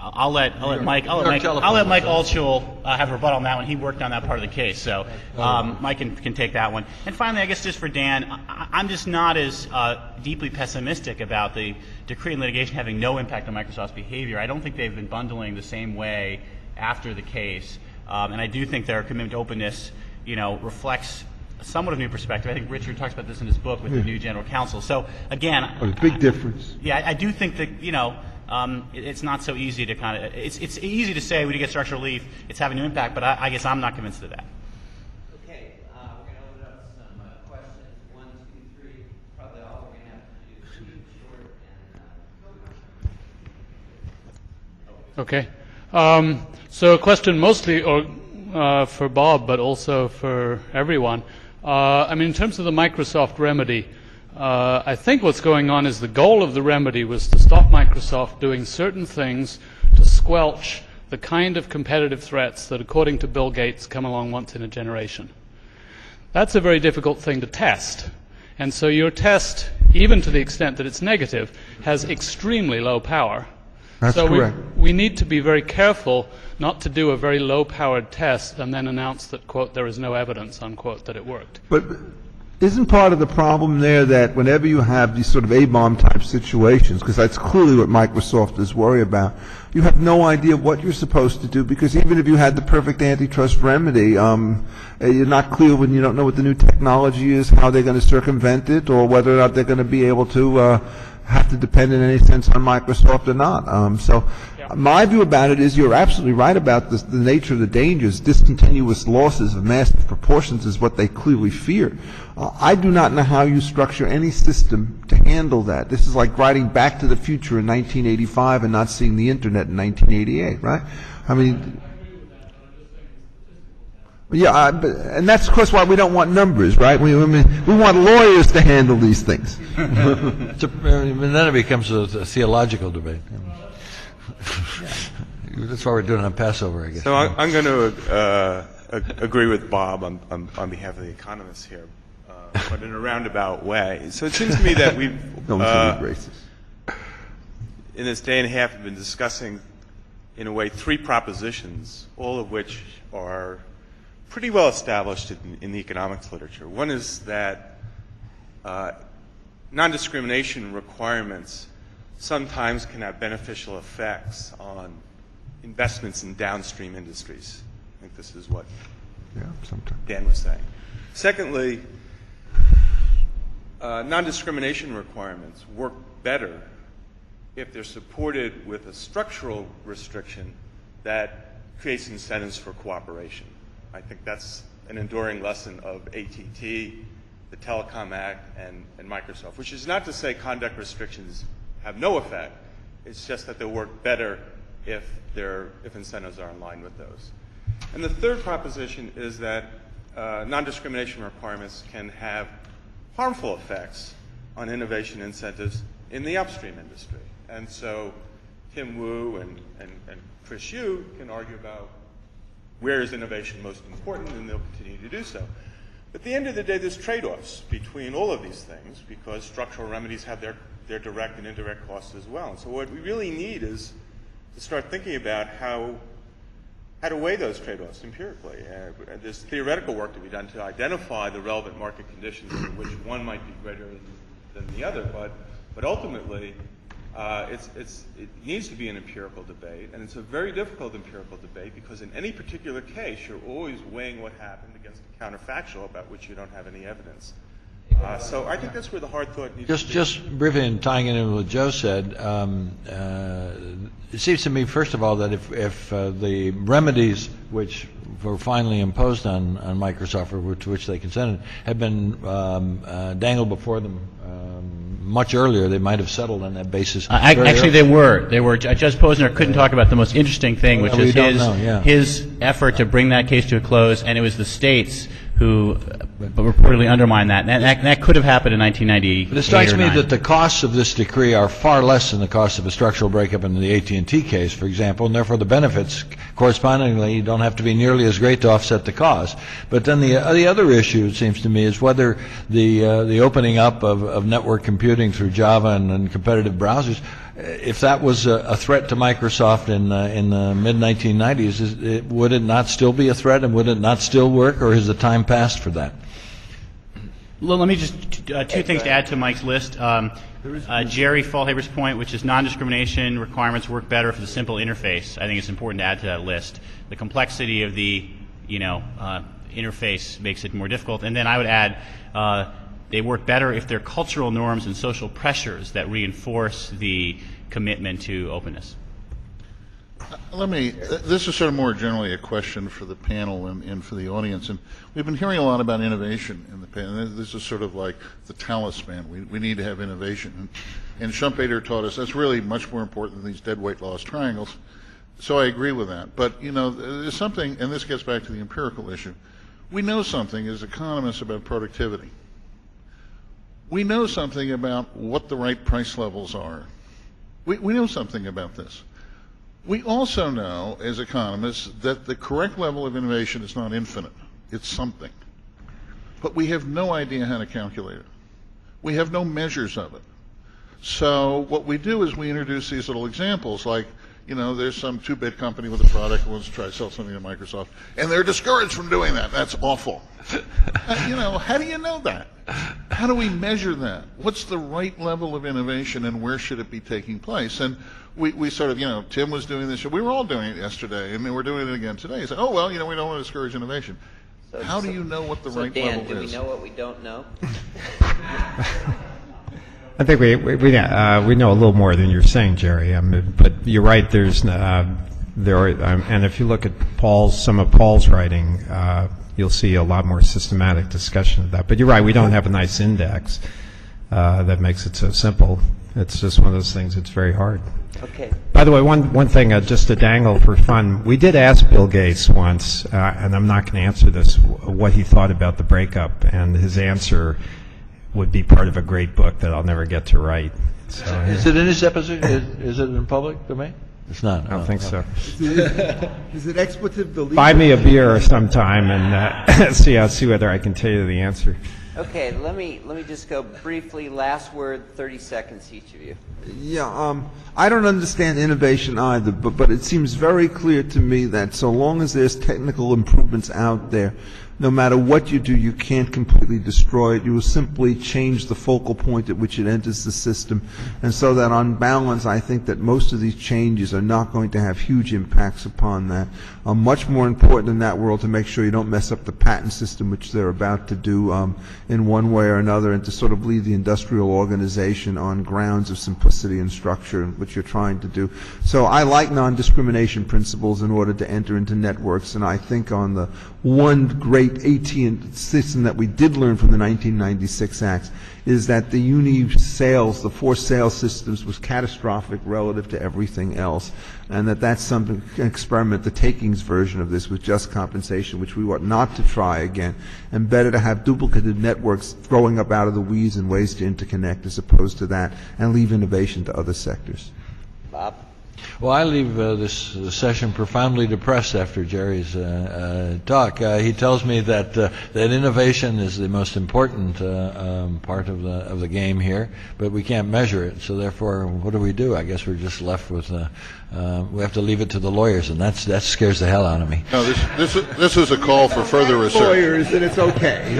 [SPEAKER 7] I'll I'll let, I'll let Mike, I'll let Mike,
[SPEAKER 5] telephone
[SPEAKER 7] I'll let Mike
[SPEAKER 5] was
[SPEAKER 7] Altschul uh, have a rebuttal on that one. He worked on that part of the case, so um, Mike can, can take that one. And finally, I guess just for Dan, I, I'm just not as uh, deeply pessimistic about the decree and litigation having no impact on Microsoft's behavior. I don't think they've been bundling the same way after the case, um, and I do think their commitment to openness, you know, reflects somewhat of a new perspective. I think Richard talks about this in his book with the new general counsel. So again,
[SPEAKER 8] Oh, big difference.
[SPEAKER 7] yeah, I I do think that, you know, um, it- it's not so easy to kind of, it's, it's easy to say when you get structural relief, it's having an impact, but I, I guess I'm not convinced of that.
[SPEAKER 1] Okay, uh, we're going to open up some uh, questions. One, two, three. Probably all we're going to have to do is keep short and. Uh,
[SPEAKER 3] Okay. Um, so a question mostly or, uh, for Bob, but also for everyone. Uh, I mean, in terms of the Microsoft remedy, uh, I think what's going on is the goal of the remedy was to stop Microsoft doing certain things to squelch the kind of competitive threats that, according to Bill Gates, come along once in a generation. That's a very difficult thing to test. And so your test, even to the extent that it's negative, has extremely low power.
[SPEAKER 8] That's
[SPEAKER 3] so
[SPEAKER 8] correct.
[SPEAKER 3] We, we need to be very careful not to do a very low powered test and then announce that, quote, there is no evidence, unquote, that it worked.
[SPEAKER 8] But
[SPEAKER 4] Isn't part of the problem there that whenever you have these sort of A-bomb type situations, because that's clearly what Microsoft is worried about, you have no idea what you're supposed to do, because even if you had the perfect antitrust remedy, um, uh, you're not clear when you don't know what the new technology is, how they're going to circumvent it, or whether or not they're going to be able to uh, have to depend in any sense on Microsoft or not. Um, so my view about it is you're absolutely right about this, the nature of the dangers. Discontinuous losses of massive proportions is what they clearly fear. Uh, I do not know how you structure any system to handle that. This is like riding back to the future in 1985 and not seeing the internet in 1988, right? I mean, yeah, I, but, and that's of course why we don't want numbers, right? We, I mean, we want lawyers to handle these things.
[SPEAKER 5] It's a- and then it becomes a a theological debate. That's why we're doing it on Passover, I guess.
[SPEAKER 8] So I- I'm going to uh, agree with Bob on, on, on behalf of the economists here, but in a roundabout way. So it seems to me that we've,
[SPEAKER 4] one's
[SPEAKER 8] uh,
[SPEAKER 4] be racist.
[SPEAKER 8] in this day and a half, have been discussing, in a way, three propositions, all of which are pretty well established in, in the economics literature. One is that uh, non-discrimination requirements sometimes can have beneficial effects on investments in downstream industries. I think this is what
[SPEAKER 4] Yeah.
[SPEAKER 8] Dan was saying. Secondly, uh, non-discrimination requirements work better if they're supported with a structural restriction that creates incentives for cooperation. I think that's an enduring lesson of ATT, the Telecom Act, and, and Microsoft, which is not to say conduct restrictions have no effect. It's just that they work better if, if incentives are in line with those. And the third proposition is that uh, non-discrimination requirements can have harmful effects on innovation incentives in the upstream industry. And so Tim Wu and, and, and Chris Yoo can argue about where is innovation most important, and they'll continue to do so. But at the end of the day, there's trade-offs between all of these things because structural remedies have their, their direct and indirect costs as well. And so what we really need is to start thinking about how, how to weigh those trade-offs empirically. Uh, there's theoretical work to be done to identify the relevant market conditions in which one might be greater than the other, but, but ultimately, uh, it's, it's, it needs to be an empirical debate, and it's a very difficult empirical debate because in any particular case, you're always weighing what happened against a counterfactual about which you don't have any evidence. Uh, so I think that's where the hard thought needs
[SPEAKER 5] Just,
[SPEAKER 8] to be.
[SPEAKER 5] just briefly, and tying it in with what Joe said, um, uh, it seems to me, first of all, that if, if uh, the remedies which were finally imposed on, on Microsoft, or to which they consented, had been um, uh, dangled before them um, much earlier, they might have settled on that basis.
[SPEAKER 7] Uh, Actually,
[SPEAKER 5] early.
[SPEAKER 7] they were. They were. Judge Posner couldn't talk about the most interesting thing, which
[SPEAKER 5] Well,
[SPEAKER 7] is his
[SPEAKER 5] know, yeah.
[SPEAKER 7] his effort to bring that case to a close, and it was the states who reportedly undermined that. And that, that could have happened in 1998
[SPEAKER 5] But it strikes me that the costs of this decree are far less than the cost of a structural breakup in the AT&T case, for example, and therefore the benefits correspondingly don't have to be nearly as great to offset the cost. But then the, uh, the other issue, it seems to me, is whether the, uh, the opening up of, of network computing through Java and, and competitive browsers, if that was a, a threat to Microsoft in, uh, in the mid-1990s, is it, would it not still be a threat and would it not still work, or has the time passed for that?
[SPEAKER 7] Well, let me just uh, two things to add to Mike's list. Um, uh, Jerry Faulhaber's point, which is non-discrimination requirements work better for the simple interface. I think it's important to add to that list. The complexity of the you know uh, interface makes it more difficult. And then I would add. Uh, they work better if they're cultural norms and social pressures that reinforce the commitment to openness.
[SPEAKER 9] Let me, this is sort of more generally a question for the panel and, and for the audience. And we've been hearing a lot about innovation in the panel. This is sort of like the talisman. We, we need to have innovation. And, and Schumpeter taught us that's really much more important than these dead weight loss triangles. So I agree with that. But, you know, there's something, and this gets back to the empirical issue. We know something as economists about productivity. We know something about what the right price levels are. We, we know something about this. We also know, as economists, that the correct level of innovation is not infinite. It's something. But we have no idea how to calculate it. We have no measures of it. So what we do is we introduce these little examples like, you know, there's some two-bit company with a product who wants to try to sell something to Microsoft, and they're discouraged from doing that. That's awful. Uh, you know, how do you know that? How do we measure that? What's the right level of innovation, and where should it be taking place? And we, we sort of, you know, Tim was doing this. We were all doing it yesterday, and we're doing it again today. He said, "Oh well, you know, we don't want to discourage innovation."
[SPEAKER 1] So-
[SPEAKER 9] How do
[SPEAKER 1] so-
[SPEAKER 9] you know what the
[SPEAKER 1] so
[SPEAKER 9] right
[SPEAKER 1] Dan,
[SPEAKER 9] level
[SPEAKER 1] do we know what we don't know?
[SPEAKER 6] I think we we we, uh, we know a little more than you're saying, Jerry. I mean, but you're right. There's uh, there are, um, and if you look at Paul's some of Paul's writing, uh, you'll see a lot more systematic discussion of that. But you're right. We don't have a nice index uh, that makes it so simple. It's just one of those things. It's very hard.
[SPEAKER 1] Okay.
[SPEAKER 6] By the way, one, one thing, uh, just to dangle for fun, we did ask Bill Gates once, uh, and I'm not going to answer this, what he thought about the breakup, and his answer would be part of a great book that I'll never get to write. So,
[SPEAKER 5] Is it in his deposition? Is, is it in public domain? It's not.
[SPEAKER 6] I don't think so.
[SPEAKER 4] Is it expletive deleted?
[SPEAKER 6] Buy me a beer sometime and uh, see, I'll see whether I can tell you the answer.
[SPEAKER 1] Okay, let me, let me just go briefly, last word, 30 seconds each of you.
[SPEAKER 4] Yeah, um, I don't understand innovation either, but, but it seems very clear to me that so long as there's technical improvements out there, no matter what you do, you can't completely destroy it. You will simply change the focal point at which it enters the system. And so that on balance, I think that most of these changes are not going to have huge impacts upon that. Uh, much more important in that world to make sure you don't mess up the patent system, which they're about to do um, in one way or another, and to sort of lead the industrial organization on grounds of simplicity and structure, which you're trying to do. So I like non-discrimination principles in order to enter into networks, and I think on the one great AT system that we did learn from the 1996 Acts is that the uni sales, the forced sales systems was catastrophic relative to everything else, and that that's some experiment, the takings version of this with just compensation, which we ought not to try again, and better to have duplicated networks growing up out of the weeds and ways to interconnect as opposed to that, and leave innovation to other sectors.
[SPEAKER 1] Bob?
[SPEAKER 5] Well, I leave uh, this uh, session profoundly depressed after Jerry's uh, uh, talk. Uh, he tells me that uh, that innovation is the most important uh, um, part of the of the game here, but we can't measure it. So therefore, what do we do? I guess we're just left with uh, uh, we have to leave it to the lawyers, and that's that scares the hell out of me.
[SPEAKER 9] No, this, this, is- this is a call for further research.
[SPEAKER 4] Lawyers, and it's okay.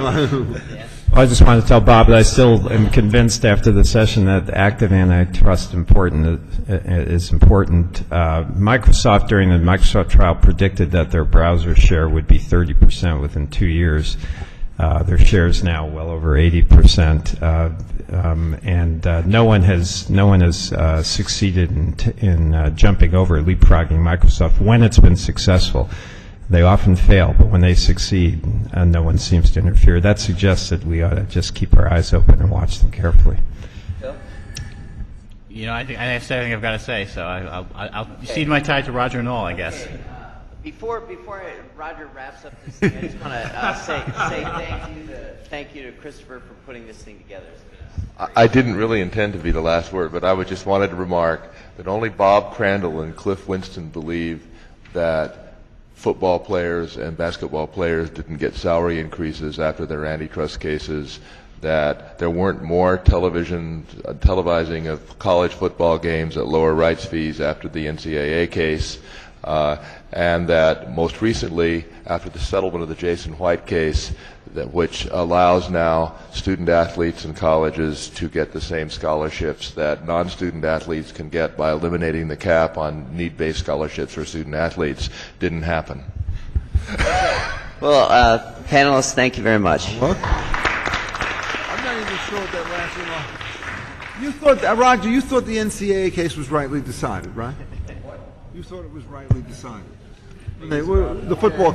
[SPEAKER 6] I just want to tell Bob that I still am convinced after the session that active antitrust important uh, is important. Uh, Microsoft during the Microsoft trial predicted that their browser share would be 30% within two years. Uh, their is now well over 80%, uh, um, and uh, no one has no one has uh, succeeded in, in uh, jumping over leapfrogging Microsoft when it's been successful. They often fail, but when they succeed, uh, no one seems to interfere. That suggests that we ought to just keep our eyes open and watch them carefully.
[SPEAKER 7] You know, I think I have everything I've got to say, so I, I'll, I'll cede my tie to Roger Noll, I guess.
[SPEAKER 1] Before, before Roger wraps up this thing, I just want to uh, say, say thank you to, thank you to Christopher for putting this thing together.
[SPEAKER 10] I I didn't really intend to be the last word, but I would just wanted to remark that only Bob Crandall and Cliff Winston believe that football players and basketball players didn't get salary increases after their antitrust cases, that there weren't more television uh, televising of college football games at lower rights fees after the NCAA case, uh, and that most recently, after the settlement of the Jason White case, that which allows now student athletes and colleges to get the same scholarships that non-student athletes can get by eliminating the cap on need-based scholarships for student athletes, didn't happen.
[SPEAKER 1] Well, uh, panelists, thank you very much.
[SPEAKER 4] I'm not even sure that lasted long. You thought, uh, Roger, you thought the NCAA case was rightly decided, right? You thought it was rightly decided. They were- The football